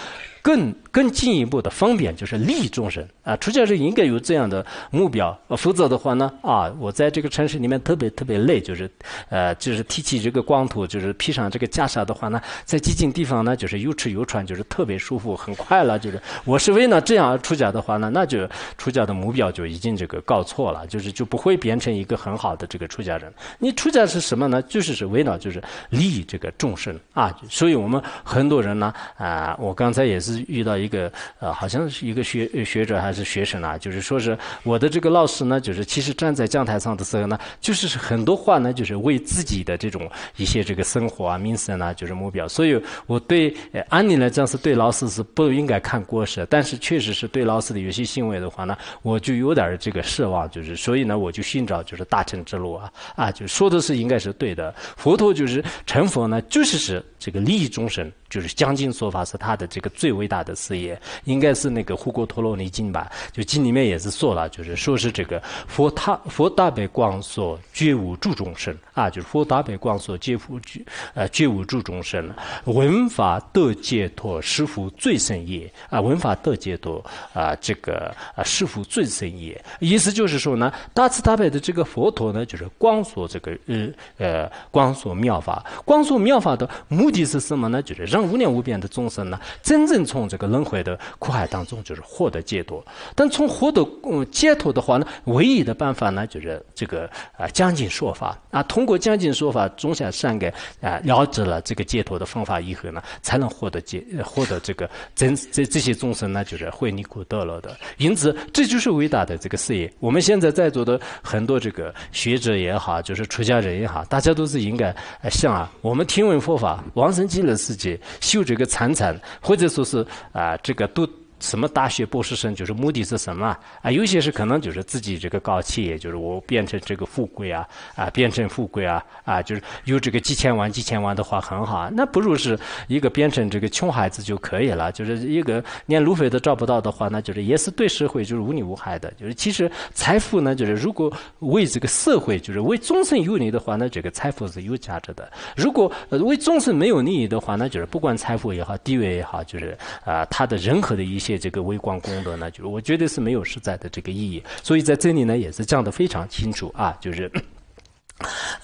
更更进一步的方便就是利益众生啊！出家人应该有这样的目标，否则的话呢啊，我在这个城市里面特别特别累，就是呃，就是提起这个光头，就是披上这个袈裟的话呢，在寂静地方呢，就是有吃有穿，就是特别舒服，很快乐。就是我是为了这样而出家的话呢，那就出家的目标就已经这个搞错了，就是就不会变成一个很好的这个出家人。你出家是什么呢？就是是为了就是利益这个众生啊！所以我们很多人呢啊，我刚才也是。遇到一个呃，好像是一个学学者还是学生啊，就是说是我的这个老师呢，就是其实站在讲台上的时候呢，就是很多话呢，就是为自己的这种一些这个生活啊、名声啊，就是目标。所以我对按理来讲是对老师是不应该看过失，但是确实是对老师的有些行为的话呢，我就有点这个失望，就是所以呢，我就寻找就是大乘之路啊啊，就说的是应该是对的。佛陀就是成佛呢，就是是这个利益众生。就是将经说法是他的这个最伟大的事业，应该是那个《护国陀罗尼经》吧？就经里面也是说了，就是说是这个佛他佛大悲光所觉悟诸众生啊，就是佛大悲光所觉悟觉呃觉悟诸众生，闻法得解脱，师父最胜业啊，闻法得解脱啊，这个啊师父最胜业，意思就是说呢，大慈大悲的这个佛陀呢，就是光说这个呃呃光说妙法，光说妙法的目的是什么呢？就是让无量无边的众生呢，真正从这个轮回的苦海当中，就是获得解脱。但从获得解脱的话呢，唯一的办法呢，就是这个啊讲经说法啊，通过讲经说法，种下善根啊，了知了这个解脱的方法以后呢，才能获得解，获得这个真这这些众生呢，就是会离苦得乐的。因此，这就是伟大的这个事业。我们现在在座的很多这个学者也好，就是出家人也好，大家都是应该像啊，我们听闻佛法，往生极乐世界。修这个参禅，或者说是啊，这个都。什么大学博士生就是目的是什么啊？有些是可能就是自己这个搞企业，就是我变成这个富贵啊啊，变成富贵啊啊，就是有这个几千万几千万的话很好，那不如是一个变成这个穷孩子就可以了。就是一个连路费都找不到的话，那就是也是对社会就是无利无害的。就是其实财富呢，就是如果为这个社会就是为众生有利的话，那这个财富是有价值的；如果为众生没有利益的话，那就是不管财富也好，地位也好，就是啊，他的任何的一些。借这个微光功德呢，就是我觉得是没有实在的这个意义，所以在这里呢也是讲得非常清楚啊，就是，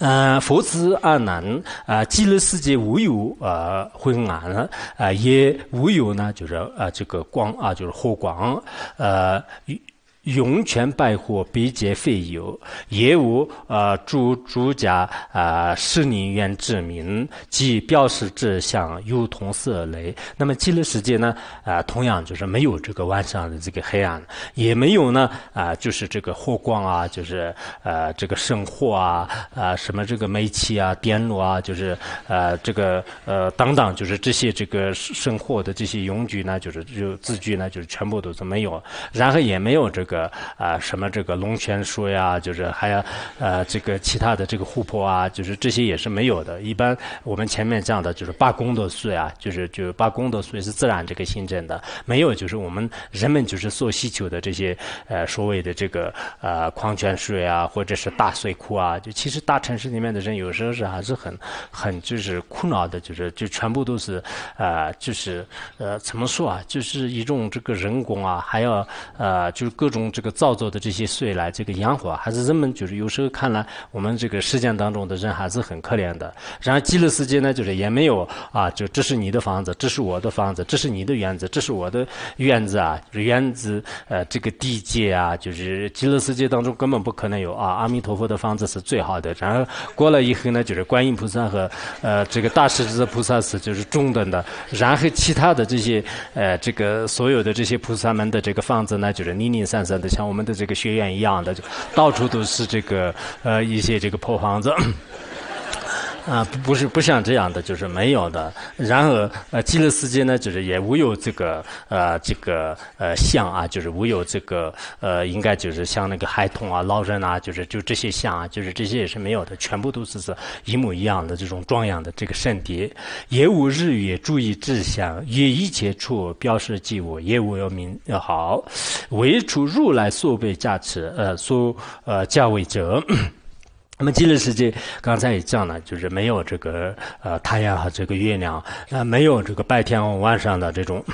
呃，佛子阿难啊，极乐世界无有啊昏暗啊，也无有呢，就是啊这个光啊，就是火光，呃。涌泉百火，必皆废油；也无啊诸诸家啊十年元之名，即表示之相，有同色雷。那么极乐世界呢？啊，同样就是没有这个晚上的这个黑暗，也没有呢啊，就是这个火光啊，就是呃这个生火啊啊什么这个煤气啊、电炉啊，就是呃这个呃等等，就是这些这个生火的这些用具呢，就是就字句呢，就是全部都是没有，然后也没有这个。个啊什么这个龙泉水呀，就是还有呃这个其他的这个湖泊啊，就是这些也是没有的。一般我们前面讲的就是八功德水啊，就是就八功德水是自然这个形成的，没有就是我们人们就是所需求的这些呃所谓的这个呃矿泉水啊，或者是大水库啊，就其实大城市里面的人有时候是还是很很就是苦恼的，就是就全部都是呃就是呃怎么说啊，就是一种这个人工啊，还要呃就是各种这个造作的这些水来这个养活，还是人们就是有时候看来我们这个实践当中的人还是很可怜的。然后极乐世界呢，就是也没有啊，就这是你的房子，这是我的房子，这是你的院子，这是我的院子啊，院子呃这个地界啊，就是极乐世界当中根本不可能有啊，阿弥陀佛的房子是最好的。然后过了以后呢，就是观音菩萨和呃这个大势至菩萨是就是中等的，然后其他的这些呃这个所有的这些菩萨们的这个房子呢，就是零零散散像我们的这个学院一样的，到处都是这个呃一些这个破房子。啊，不是不像这样的，就是没有的。然而，呃，极乐世界呢，就是也无有这个呃这个呃像啊，就是无有这个呃，应该就是像那个孩童啊、老人啊，就是就这些像啊，就是这些也是没有的，全部都是是一模一样的这种庄严的这个圣体也无日月注意志向，也一切处标示即我，也无有名好，唯除如来所被加持，呃，所呃加为者。那么极乐世界刚才也讲了，就是没有这个呃太阳和这个月亮，那，没有这个白天晚上的这种。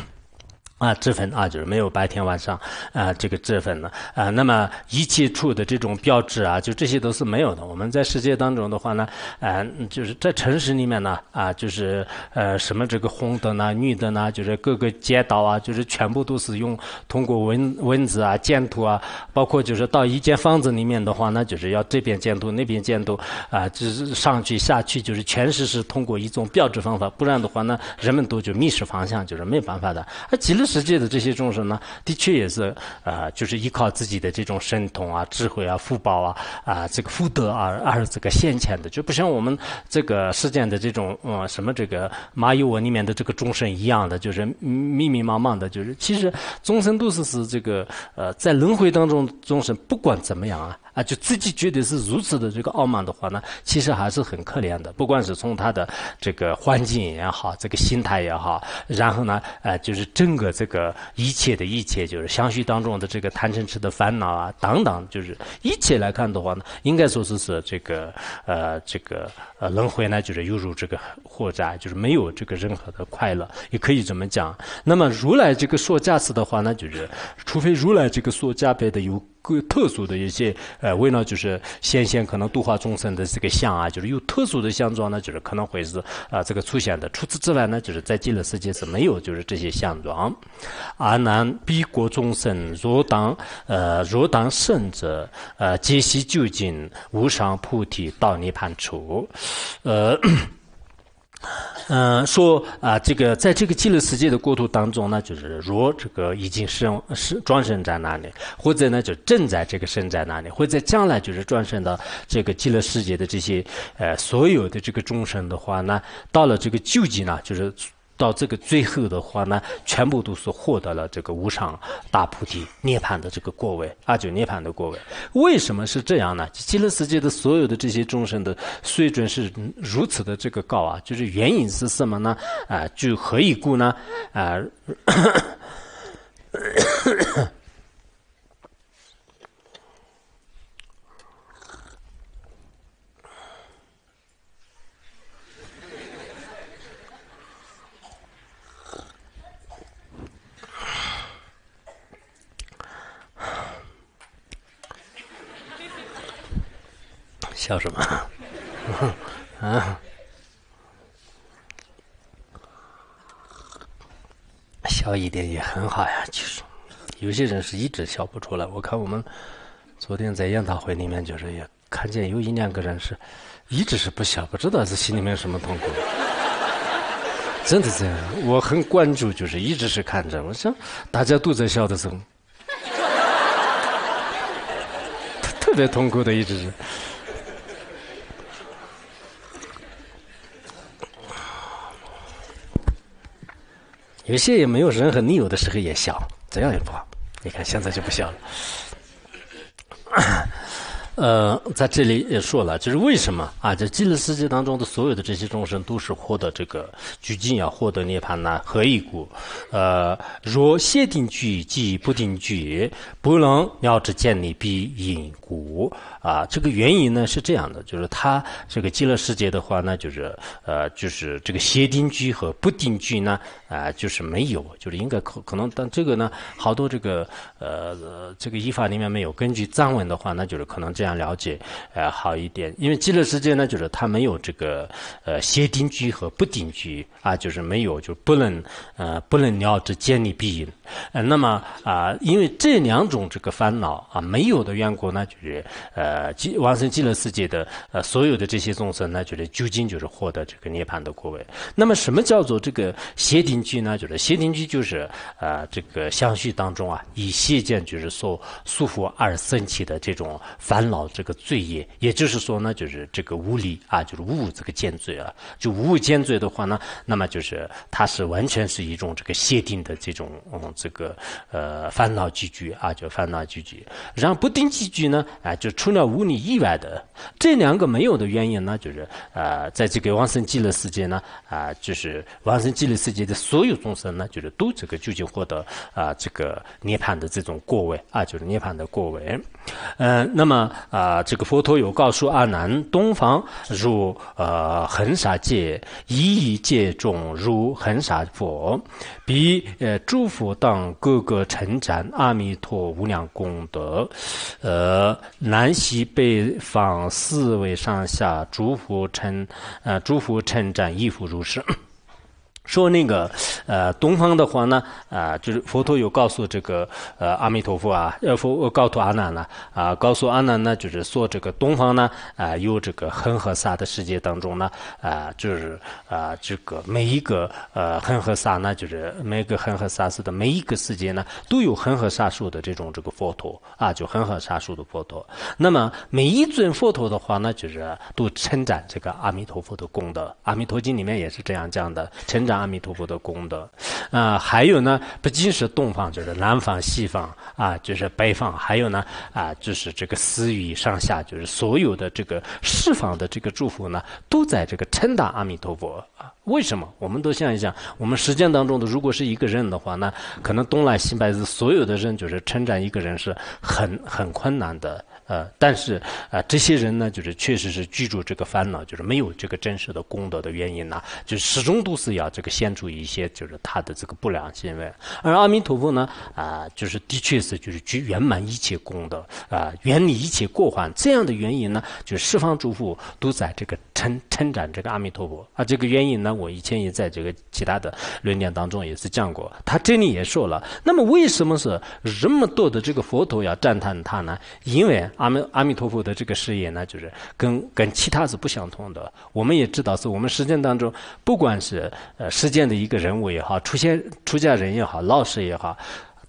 啊，之分啊，就是没有白天晚上啊，这个之分呢啊。那么一切处的这种标志啊，就这些都是没有的。我们在世界当中的话呢，啊，就是在城市里面呢啊，就是呃什么这个红灯啊、绿灯啊，就是各个街道啊，就是全部都是用通过文文字啊、建图啊，包括就是到一间房子里面的话呢，就是要这边监督那边监督啊，就是上去下去，就是全是是通过一种标志方法，不然的话呢，人们都就迷失方向，就是没有办法的。啊，极乐。世界的这些众生呢，的确也是啊，就是依靠自己的这种神通啊、智慧啊、福报啊啊，这个福德而而这个现前的，就不像我们这个世间的这种嗯什么这个马有我里面的这个众生一样的，就是迷迷茫茫的。就是其实众生都是是这个呃，在轮回当中，众生不管怎么样啊。啊，就自己觉得是如此的这个傲慢的话呢，其实还是很可怜的。不管是从他的这个环境也好，这个心态也好，然后呢，呃，就是整个这个一切的一切，就是相续当中的这个贪嗔痴的烦恼啊，等等，就是一切来看的话呢，应该说是是这个呃，这个呃轮回呢，就是犹如这个火灾，就是没有这个任何的快乐，也可以这么讲。那么如来这个说加持的话呢，就是除非如来这个所加倍的有。个特殊的一些呃，为了就是显现可能度化众生的这个相啊，就是有特殊的相状呢，就是可能会是啊这个出现的。除此之外呢，就是在极乐世界是没有就是这些相状。阿难，彼国众生若当呃若当圣者呃，皆悉究竟无上菩提道涅槃处，呃。嗯，说啊，这个在这个极乐世界的过渡当中呢，就是若这个已经生是转生在那里，或者呢就正在这个生在那里，或者将来就是转生到这个极乐世界的这些呃所有的这个众生的话呢，到了这个救济呢，就是。到这个最后的话呢，全部都是获得了这个无上大菩提涅槃的这个果位，阿九涅槃的果位。为什么是这样呢？极乐世界的所有的这些众生的水准是如此的这个高啊，就是原因是什么呢？啊，就何以故呢？啊。笑什么？啊，笑一点也很好呀。其实，有些人是一直笑不出来。我看我们昨天在研讨会里面，就是也看见有一两个人是一直是不笑，不知道是心里面什么痛苦。真的这样，我很关注，就是一直是看着。我想大家都在笑的时候，特别痛苦的，一直是。有些也没有任何你有的时候也笑这样也不好你看现在就不笑了。呃，在这里也说了，就是为什么啊？这极乐世界当中的所有的这些众生都是获得这个究竟要获得涅槃呢？何以故？呃，若先定居即不定居，不能了知见你必因故。啊，这个原因呢是这样的，就是他这个极乐世界的话呢，就是呃，就是这个先定居和不定居呢，啊，就是没有，就是应该可可能，但这个呢，好多这个呃，这个依法里面没有根据藏文的话，那就是可能这样了解呃好一点，因为极乐世界呢，就是它没有这个呃先定居和不定居啊，就是没有就不能呃不能了知见理必因，呃，那么啊，因为这两种这个烦恼啊没有的缘故呢，就是呃。呃，极往生极乐世界的呃，所有的这些众生呢，就是究竟就是获得这个涅槃的果位。那么，什么叫做这个邪定居呢？就是邪定居就是呃，这个相续当中啊，以邪见就是所束缚而生起的这种烦恼这个罪业。也就是说呢，就是这个无理啊，就是无这个见罪啊，就无见罪的话呢，那么就是它是完全是一种这个限定的这种嗯，这个呃烦恼聚聚啊，叫烦恼聚聚。然后不定积聚呢，啊，就除了无你以外的这两个没有的原因呢，就是呃，在这个往生极乐世界呢，啊，就是往生极乐世界的所有众生呢，就是都这个究竟获得啊这个涅槃的这种过位啊，就是涅槃的过位。嗯，那么啊，这个佛陀有告诉阿难，东方如呃恒沙界，一一界中如恒沙佛，比呃诸佛等各个称赞阿弥陀无量功德，呃南西北方四位上下诸佛称呃诸佛称赞亦复如是。说那个，呃，东方的话呢，啊，就是佛陀有告诉这个，呃，阿弥陀佛啊，呃，佛告诉阿难呢，啊，告诉阿难呢，就是说这个东方呢，啊，有这个恒河沙的世界当中呢，啊，就是啊，这个每一个呃恒河沙呢，就是每个恒河沙寺的每一个世界呢，都有恒河沙数的这种这个佛陀啊，就恒河沙数的佛陀。那么每一尊佛陀的话呢，就是都称赞这个阿弥陀佛的功德，《阿弥陀经》里面也是这样讲的，称赞。阿弥陀佛的功德，啊，还有呢，不仅是东方，就是南方、西方啊，就是北方，还有呢，啊，就是这个四域上下，就是所有的这个四方的这个祝福呢，都在这个称达阿弥陀佛啊。为什么？我们都想一想，我们实践当中的，如果是一个人的话，那可能东南西北是所有的人，就是称赞一个人是很很困难的。呃，但是啊，这些人呢，就是确实是居住这个烦恼，就是没有这个真实的功德的原因呢，就始终都是要这个显出一些就是他的这个不良行为。而阿弥陀佛呢，啊，就是的确是就是具圆满一切功德啊，远离一切过患这样的原因呢，就是十方诸佛都在这个称称赞这个阿弥陀佛啊。这个原因呢，我以前也在这个其他的论点当中也是讲过，他这里也说了。那么为什么是这么多的这个佛陀要赞叹他呢？因为阿弥阿弥陀佛的这个事业呢，就是跟跟其他是不相同的。我们也知道，是我们实践当中，不管是呃实践的一个人物也好，出现出家人也好，老师也好，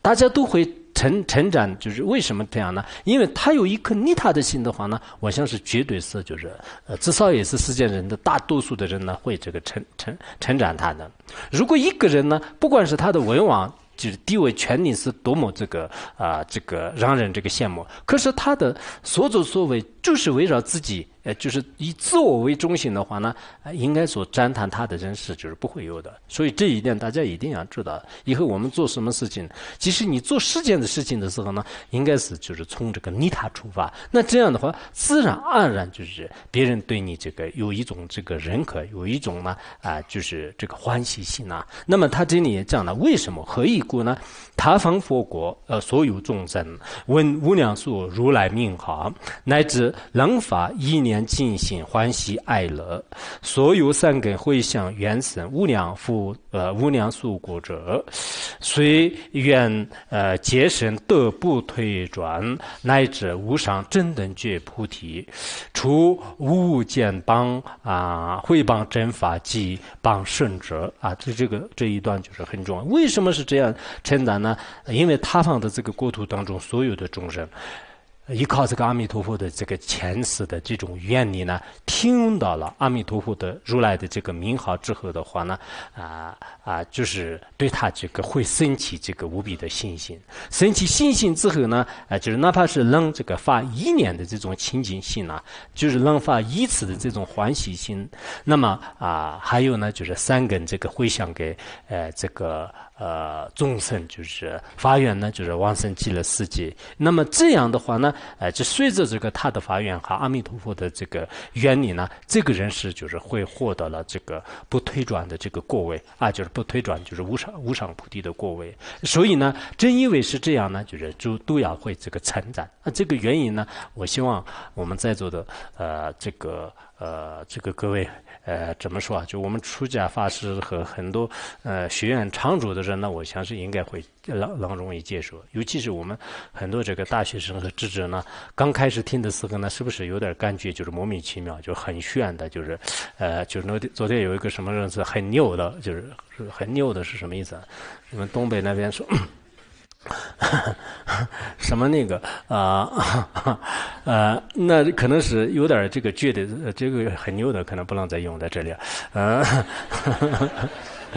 大家都会成成长。就是为什么这样呢？因为他有一颗利他的心的话呢，我想是绝对是就是呃，至少也是世间人的大多数的人呢，会这个成成成长他的。如果一个人呢，不管是他的文王。就是地位、权力是多么这个啊，这个让人这个羡慕。可是他的所作所为就是围绕自己。呃，就是以自我为中心的话呢，应该说赞叹他的人是就是不会有的。所以这一点大家一定要知道。以后我们做什么事情，即使你做世间的事情的时候呢，应该是就是从这个利他出发。那这样的话，自然而然就是别人对你这个有一种这个认可，有一种呢啊，就是这个欢喜心啊。那么他这里也讲了，为什么何以故呢？他方佛国，呃，所有众生闻无量数如来名号，乃至能发一念。尽心欢喜爱乐，所有善根会向愿生无量福呃无量数果者，虽愿呃结生得不退转，乃至无上正等觉菩提，除无间帮啊会帮真法及帮圣者啊，这这个这一段就是很重要。为什么是这样称赞呢？因为他方的这个国土当中所有的众生。依靠这个阿弥陀佛的这个前世的这种愿力呢，听到了阿弥陀佛的如来的这个名号之后的话呢，啊啊，就是对他这个会升起这个无比的信心。升起信心之后呢，啊，就是哪怕是能这个发一念的这种清净心啊，就是能发一次的这种欢喜心。那么啊，还有呢，就是三根这个回向给呃这个。呃，众生就是发愿呢，就是往生极乐世界。那么这样的话呢，呃，就随着这个他的发愿和阿弥陀佛的这个愿力呢，这个人是就是会获得了这个不退转的这个过位啊，就是不退转，就是无上无上菩提的过位。所以呢，正因为是这样呢，就是就都要会这个成长。那这个原因呢，我希望我们在座的呃这个呃这个各位。呃，怎么说啊？就我们出家法师和很多呃学院常住的人呢，我相信应该会能能容易接受。尤其是我们很多这个大学生和智者呢，刚开始听的时候呢，是不是有点感觉就是莫名其妙，就很炫的，就是呃，就是那昨天有一个什么人是很牛的，就是很牛的是什么意思？你们东北那边说。什么那个啊呃，那可能是有点这个觉得这个很牛的，可能不能再用在这里啊。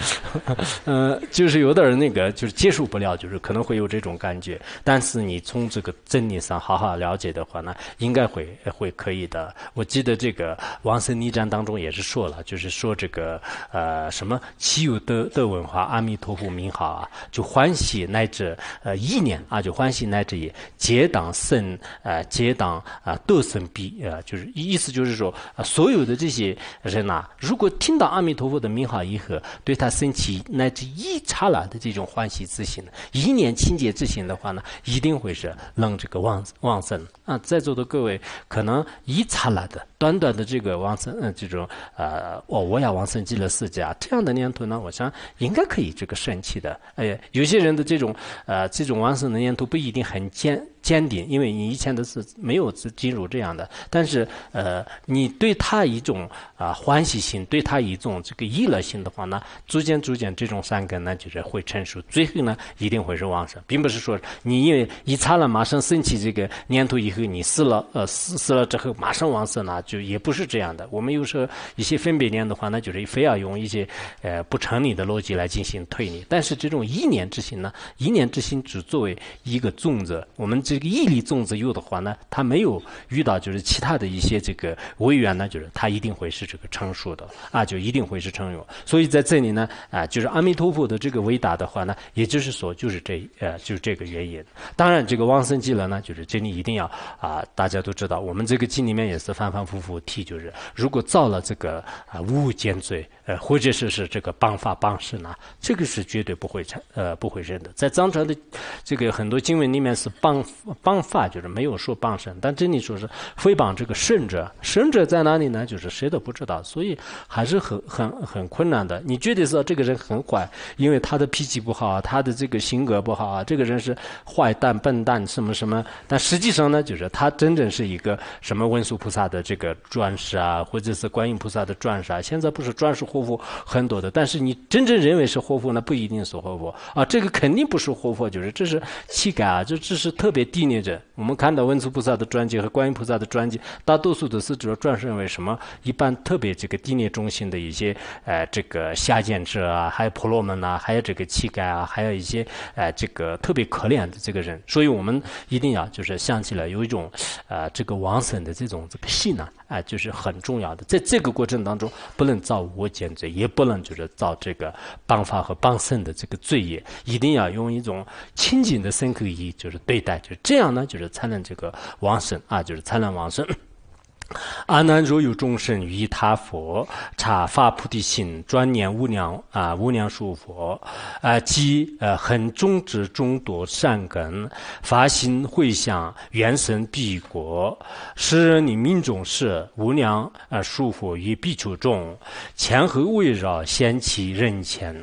呃，就是有点那个，就是接受不了，就是可能会有这种感觉。但是你从这个真理上好好了解的话呢，应该会会可以的。我记得这个《王生逆战》当中也是说了，就是说这个呃什么岂有德德文化阿弥陀佛名号啊，就欢喜乃至呃意念啊，就欢喜乃至也皆当生呃皆当啊得生彼呃，就是意思就是说，所有的这些人呐，如果听到阿弥陀佛的名号以后，对他。升起乃至一刹那的这种欢喜之心，一念清洁之心的话呢，一定会是能这个旺旺盛啊！在座的各位，可能一刹那的短短的这个旺盛，嗯，这种呃，我我要旺盛极乐世界啊，这样的念头呢，我想应该可以这个升起的。哎，有些人的这种呃，这种旺盛的念头不一定很坚。坚定，因为你以前都是没有进入这样的，但是呃，你对他一种啊欢喜心，对他一种这个意乐心的话呢，逐渐逐渐这种善根呢就是会成熟，最后呢一定会是旺盛，并不是说你因为一擦了马上升起这个念头以后，你死了呃死死了之后马上旺盛呢，就也不是这样的。我们有时候一些分别念的话，那就是非要用一些呃不成立的逻辑来进行推理。但是这种一念之心呢，一念之心只作为一个种子，我们这。这个毅力种子有的话呢，他没有遇到就是其他的一些这个违缘呢，就是他一定会是这个成熟的啊，就一定会是成熟。所以在这里呢，啊，就是阿弥陀佛的这个伟大的话呢，也就是说就是这呃就是这个原因。当然，这个往生极乐呢，就是这里一定要啊，大家都知道，我们这个经里面也是反反复复提，就是如果造了这个啊无间罪。呃，或者是是这个帮法帮事呢，这个是绝对不会成呃不会认的。在藏传的这个很多经文里面是帮帮法，就是没有说帮神，但这里说是非谤这个圣者，圣者在哪里呢？就是谁都不知道，所以还是很很很困难的。你觉得说这个人很坏，因为他的脾气不好，他的这个性格不好啊，这个人是坏蛋、笨蛋什么什么。但实际上呢，就是他真正是一个什么文殊菩萨的这个转世啊，或者是观音菩萨的转世啊。现在不是转世。活佛很多的，但是你真正认为是活佛，那不一定是活佛啊。这个肯定不是活佛，就是这是气概啊，这这是特别低劣者。我们看到文殊菩萨的专辑和观音菩萨的专辑，大多数都是主要转身为什么？一般特别这个低劣中心的一些呃这个下贱者啊，还有婆罗门呐，还有这个乞丐啊，还有一些呃这个特别可怜的这个人。所以我们一定要就是想起来有一种呃这个往生的这种这个信呢，啊，就是很重要的。在这个过程当中，不能造我见。罪也不能就是造这个谤法和谤圣的这个罪业，一定要用一种清净的深刻意就是对待，就这样呢，就是才能这个往生啊，就是才能往生。阿难，若有众生于他佛，察发菩提心，专念无量啊无量数佛啊，即呃恒种之众多善根，发心回向，愿生彼国。时人你命中是无量啊数佛于彼处众，前后围绕，先起人前，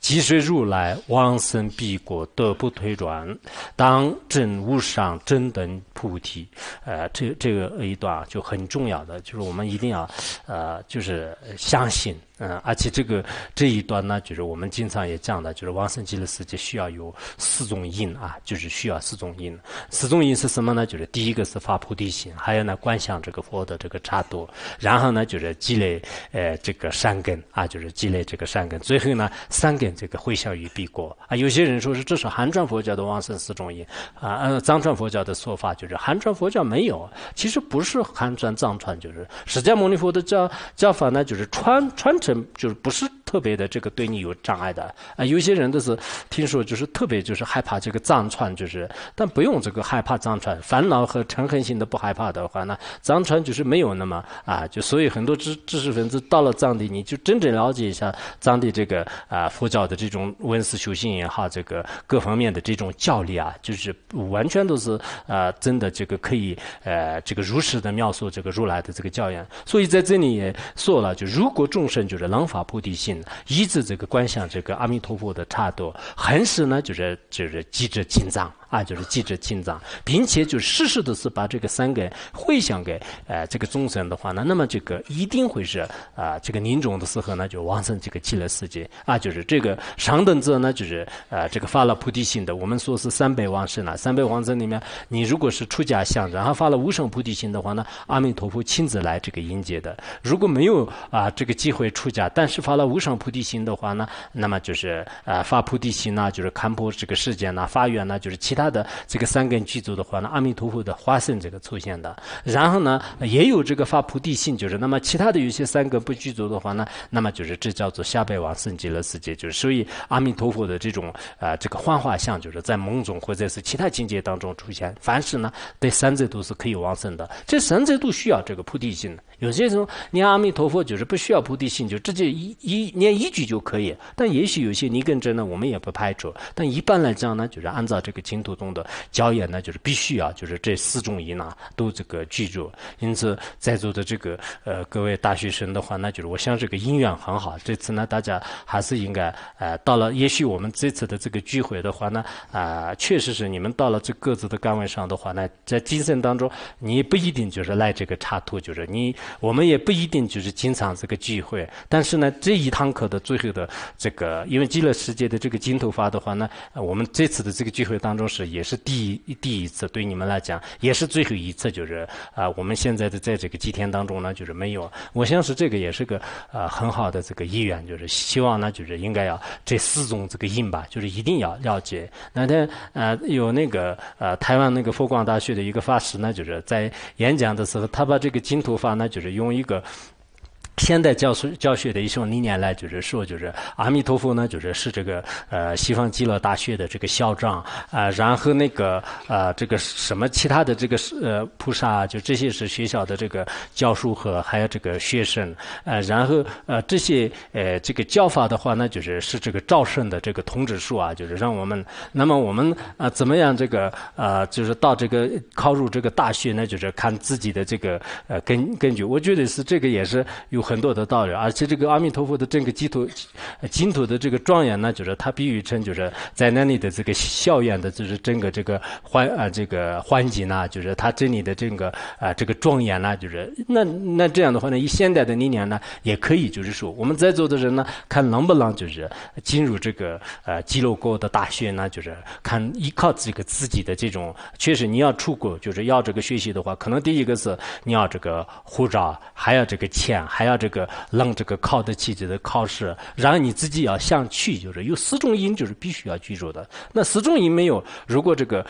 即随如来往生彼国，得不退转，当证无上正等菩提。呃，这这个一段就很。重要的就是我们一定要，呃，就是相信嗯，而且这个这一端呢，就是我们经常也讲的，就是往生极乐世界需要有四种因啊，就是需要四种因。四种因是什么呢？就是第一个是发菩提心，还有呢观想这个佛的这个刹度，然后呢就是积累呃这个善根啊，就是积累这个善根，最后呢善根这个回向于彼国啊。有些人说是这是汉传佛教的往生四种因啊，呃藏传佛教的说法就是汉传佛教没有，其实不是汉传藏传，就是释迦牟尼佛的教教法呢，就是传传承。就是不是。特别的这个对你有障碍的啊，有些人都是听说就是特别就是害怕这个藏传，就是但不用这个害怕藏传，烦恼和嗔恨心的不害怕的话呢，藏传就是没有那么啊，就所以很多知知识分子到了藏地，你就真正了解一下藏地这个啊佛教的这种文思修行也好，这个各方面的这种教理啊，就是完全都是啊真的这个可以呃这个如实的描述这个如来的这个教言，所以在这里也说了，就如果众生就是能发菩提心。一直这个观想这个阿弥陀佛的差度，很是呢，就是就是记着紧张。啊，就是记着清藏，并且就时时都是把这个三个回向给呃这个众生的话呢，那么这个一定会是啊这个临终的时候呢，就往生这个极乐世界啊，就是这个上等者呢，就是呃这个发了菩提心的，我们说是三百往生了。三百往生里面，你如果是出家相，然后发了无上菩提心的话呢，阿弥陀佛亲自来这个迎接的。如果没有啊这个机会出家，但是发了无上菩提心的话呢，那么就是啊发菩提心呢，就是看破这个世界呢，发愿呢，就是其他。他的这个三根具足的话呢，阿弥陀佛的化身这个出现的，然后呢也有这个发菩提心，就是那么其他的有些三根不具足的话呢，那么就是这叫做下辈往生极乐世界，就是所以阿弥陀佛的这种啊这个幻化像，就是在梦中或者是其他境界当中出现，凡是呢对三者都是可以往生的，这三者都需要这个菩提心。有些时候念阿弥陀佛就是不需要菩提心，就直接一一念一句就可以。但也许有些泥根真呢，我们也不排除。但一般来讲呢，就是按照这个经度中的教言呢，就是必须要就是这四种因呢都这个记住。因此，在座的这个呃各位大学生的话，那就是我想这个姻缘很好。这次呢，大家还是应该呃到了，也许我们这次的这个聚会的话呢，啊，确实是你们到了这各自的岗位上的话呢，在精神当中，你不一定就是来这个插图，就是你。我们也不一定就是经常这个聚会，但是呢，这一堂课的最后的这个，因为极乐世界的这个金头发的话呢，我们这次的这个聚会当中是也是第一第一次，对你们来讲也是最后一次，就是啊，我们现在的在这个几天当中呢，就是没有。我想是这个也是个呃很好的这个意愿，就是希望呢，就是应该要这四种这个印吧，就是一定要了解。那天呃有那个呃台湾那个佛光大学的一个法师呢，就是在演讲的时候，他把这个金头发呢，就是。用一个。现代教书教学的一种理念来，就是说，就是阿弥陀佛呢，就是是这个呃西方极乐大学的这个校长啊，然后那个呃这个什么其他的这个呃菩萨，就这些是学校的这个教书和还有这个学生，呃，然后呃这些呃这个教法的话呢，就是是这个赵胜的这个通知书啊，就是让我们，那么我们啊怎么样这个呃就是到这个考入这个大学呢，就是看自己的这个呃根根据，我觉得是这个也是有。很多的道理，而且这个阿弥陀佛的这个净土，净土的这个庄严呢，就是它比喻成就是在那里的这个校园的，就是整个这个环啊这个环境呢，就是它这里的这个啊这个庄严呢，就是那那这样的话呢，以现代的理念呢，也可以就是说，我们在座的人呢，看能不能就是进入这个呃基罗国的大学呢，就是看依靠这个自己的这种，确实你要出国就是要这个学习的话，可能第一个是你要这个护照，还要这个钱，还要。这个让这个考得起这个考试，然后你自己要想去，就是有四种因，就是必须要居住的。那四种因没有，如果这个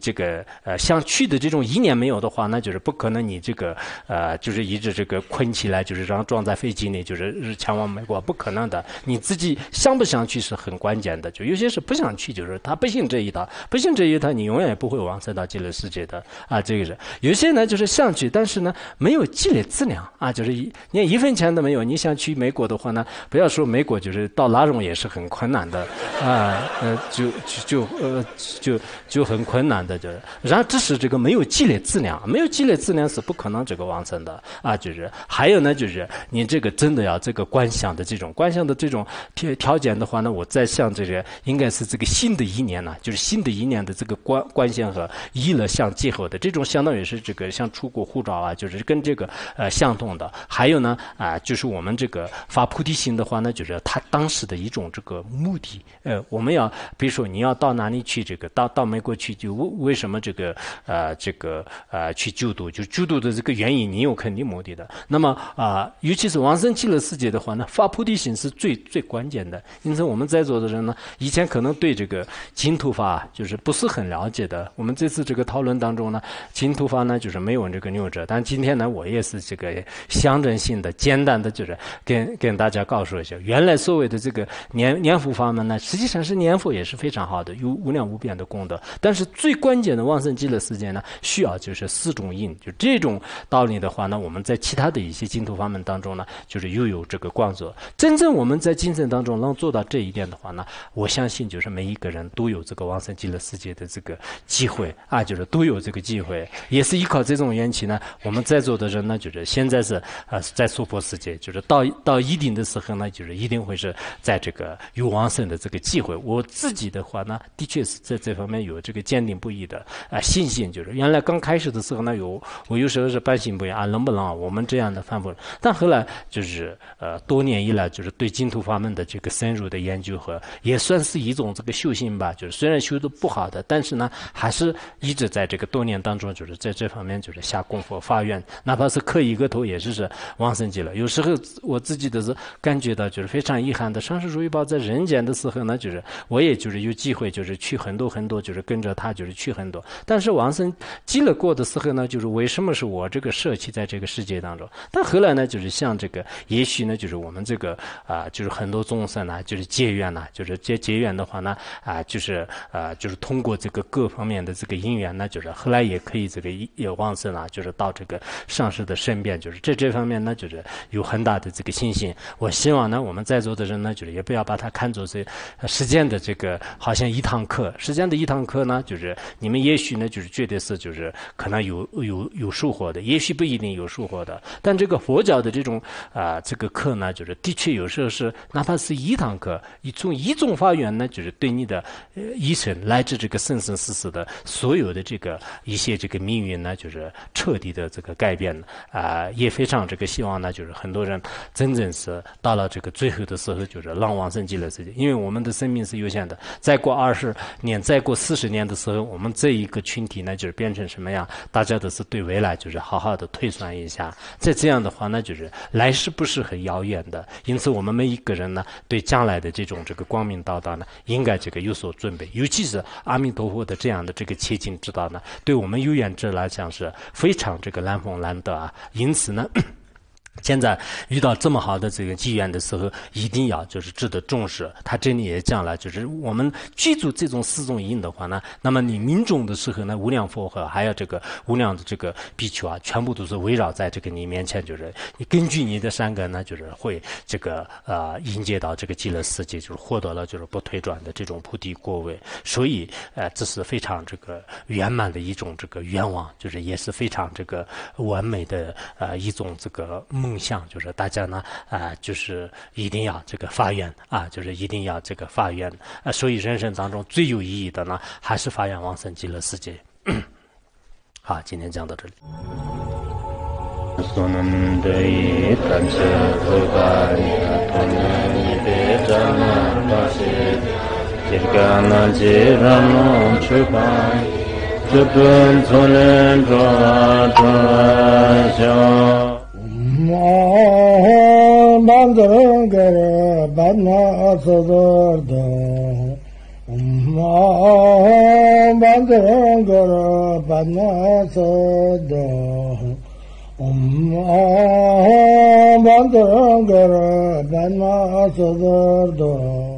这个呃想去的这种意念没有的话，那就是不可能。你这个呃就是一直这个困起来，就是让装在飞机里，就是前往美国，不可能的。你自己想不想去是很关键的。就有些是不想去，就是他不信这一套，不信这一套，你永远也不会往生到极乐世界的啊。这个是有些呢，就是想去，但是呢没有积累资粮啊，就是一连一一。分钱都没有，你想去美国的话呢？不要说美国，就是到哪种也是很困难的，啊，呃，就就就呃就就很困难的，就是。然后这是这个没有积累质量，没有积累质量是不可能这个完成的啊。就是还有呢，就是你这个真的要这个观想的这种观想的这种条条件的话呢，我在想这个应该是这个新的一年呢，就是新的一年的这个观观想和意乐相结合的这种，相当于是这个像出国护照啊，就是跟这个呃相同的。还有呢。啊，就是我们这个发菩提心的话呢，就是他当时的一种这个目的。呃，我们要比如说你要到哪里去，这个到到美国去，就为为什么这个呃这个呃去救度，就救度的这个原因，你有肯定目的的。那么啊，尤其是往生极乐世界的话呢，发菩提心是最最关键的。因此，我们在座的人呢，以前可能对这个净土法就是不是很了解的。我们这次这个讨论当中呢，净土法呢就是没有这个牛者，但今天呢，我也是这个象征性的、简单的，就是跟跟大家告诉一下，原来所谓的这个念念佛法门呢，实际上是念佛也是非常好的，有无量无边的功德。但是最关键的往生极乐世界呢，需要就是四种因，就这种道理的话呢，我们在其他的一些净土法门当中呢，就是又有这个光作。真正我们在精神当中能做到这一点的话呢，我相信就是每一个人都有这个往生极乐世界的这个机会啊，就是都有这个机会，也是依靠这种缘起呢。我们在座的人呢，就是现在是啊，在娑婆世界，就是到到一定的时候呢，就是一定会是在这个有往生的这个机会。我自己的话呢，的确是在这方面有这个坚定不移的啊信心。就是原来刚开始的时候呢，有我有时候是半信不疑啊，能不能我们这样的反复？但后来就是呃，多年以来就是对净土法门的这个深入的研究和，也算是一种这个修行吧。就是虽然修的不好的，但是呢，还是一直在这个多年当中，就是在这方面就是下功夫发愿，哪怕是磕一个头，也是是往生有时候我自己的是感觉到就是非常遗憾的，上师如意宝在人间的时候呢，就是我也就是有机会就是去很多很多，就是跟着他就是去很多。但是往生极了过的时候呢，就是为什么是我这个舍弃在这个世界当中？但后来呢，就是像这个，也许呢，就是我们这个啊，就是很多众生呢，就是结缘呢，就是结结缘的话呢，啊，就是啊，就是通过这个各方面的这个因缘呢，就是后来也可以这个也往生啊，就是到这个上师的身边，就是这这方面呢，就是有很大的这个信心。我希望呢，我们在座的人呢，就是也不要把它看作是时间的这个好像一堂课，时间的一堂课呢，就是你们也许呢，就是觉得是就是可能有有有收获的，也许不一定有收获的，但这个佛教的这种啊这个课呢，就是的确有时候是哪怕是一堂课，一种一种发源呢，就是对你的一生乃至这个生生世世的所有的这个一些这个命运呢，就是彻底的这个改变啊，也非常这个希望呢，就是很多人真正是到了这个最后的时候，就是让往生极乐世界，因为我们的生命是有限的，再过二十年，再过四十年的时候，我们这一个群体呢，就是变成什么样？大家都是对未来就是好好的推算一下，在这样的话呢，就是来世不是很遥远的，因此我们每一个人呢，对将来的这种这个光明道道呢，应该这个有所准备，尤其是阿弥陀佛的这样的这个切近之道呢，对我们有缘者来讲是非常这个难逢难得啊，因此呢。现在遇到这么好的这个机缘的时候，一定要就是值得重视。他这里也讲了，就是我们记住这种四种因的话呢，那么你命中的时候呢，无量佛和还有这个无量的这个比丘啊，全部都是围绕在这个你面前，就是你根据你的善根呢，就是会这个呃迎接到这个极乐世界，就是获得了就是不退转的这种菩提果位。所以呃，这是非常这个圆满的一种这个愿望，就是也是非常这个完美的呃一种这个。梦想就是大家呢啊，就是一定要这个发愿啊，就是一定要这个发愿啊。所以人生当中最有意义的呢，还是发愿往生极乐世界。好，今天讲到这里。
bandırın göre ben nasılırdım bandırın göre ben nasılırdım bandırın göre ben nasılırdım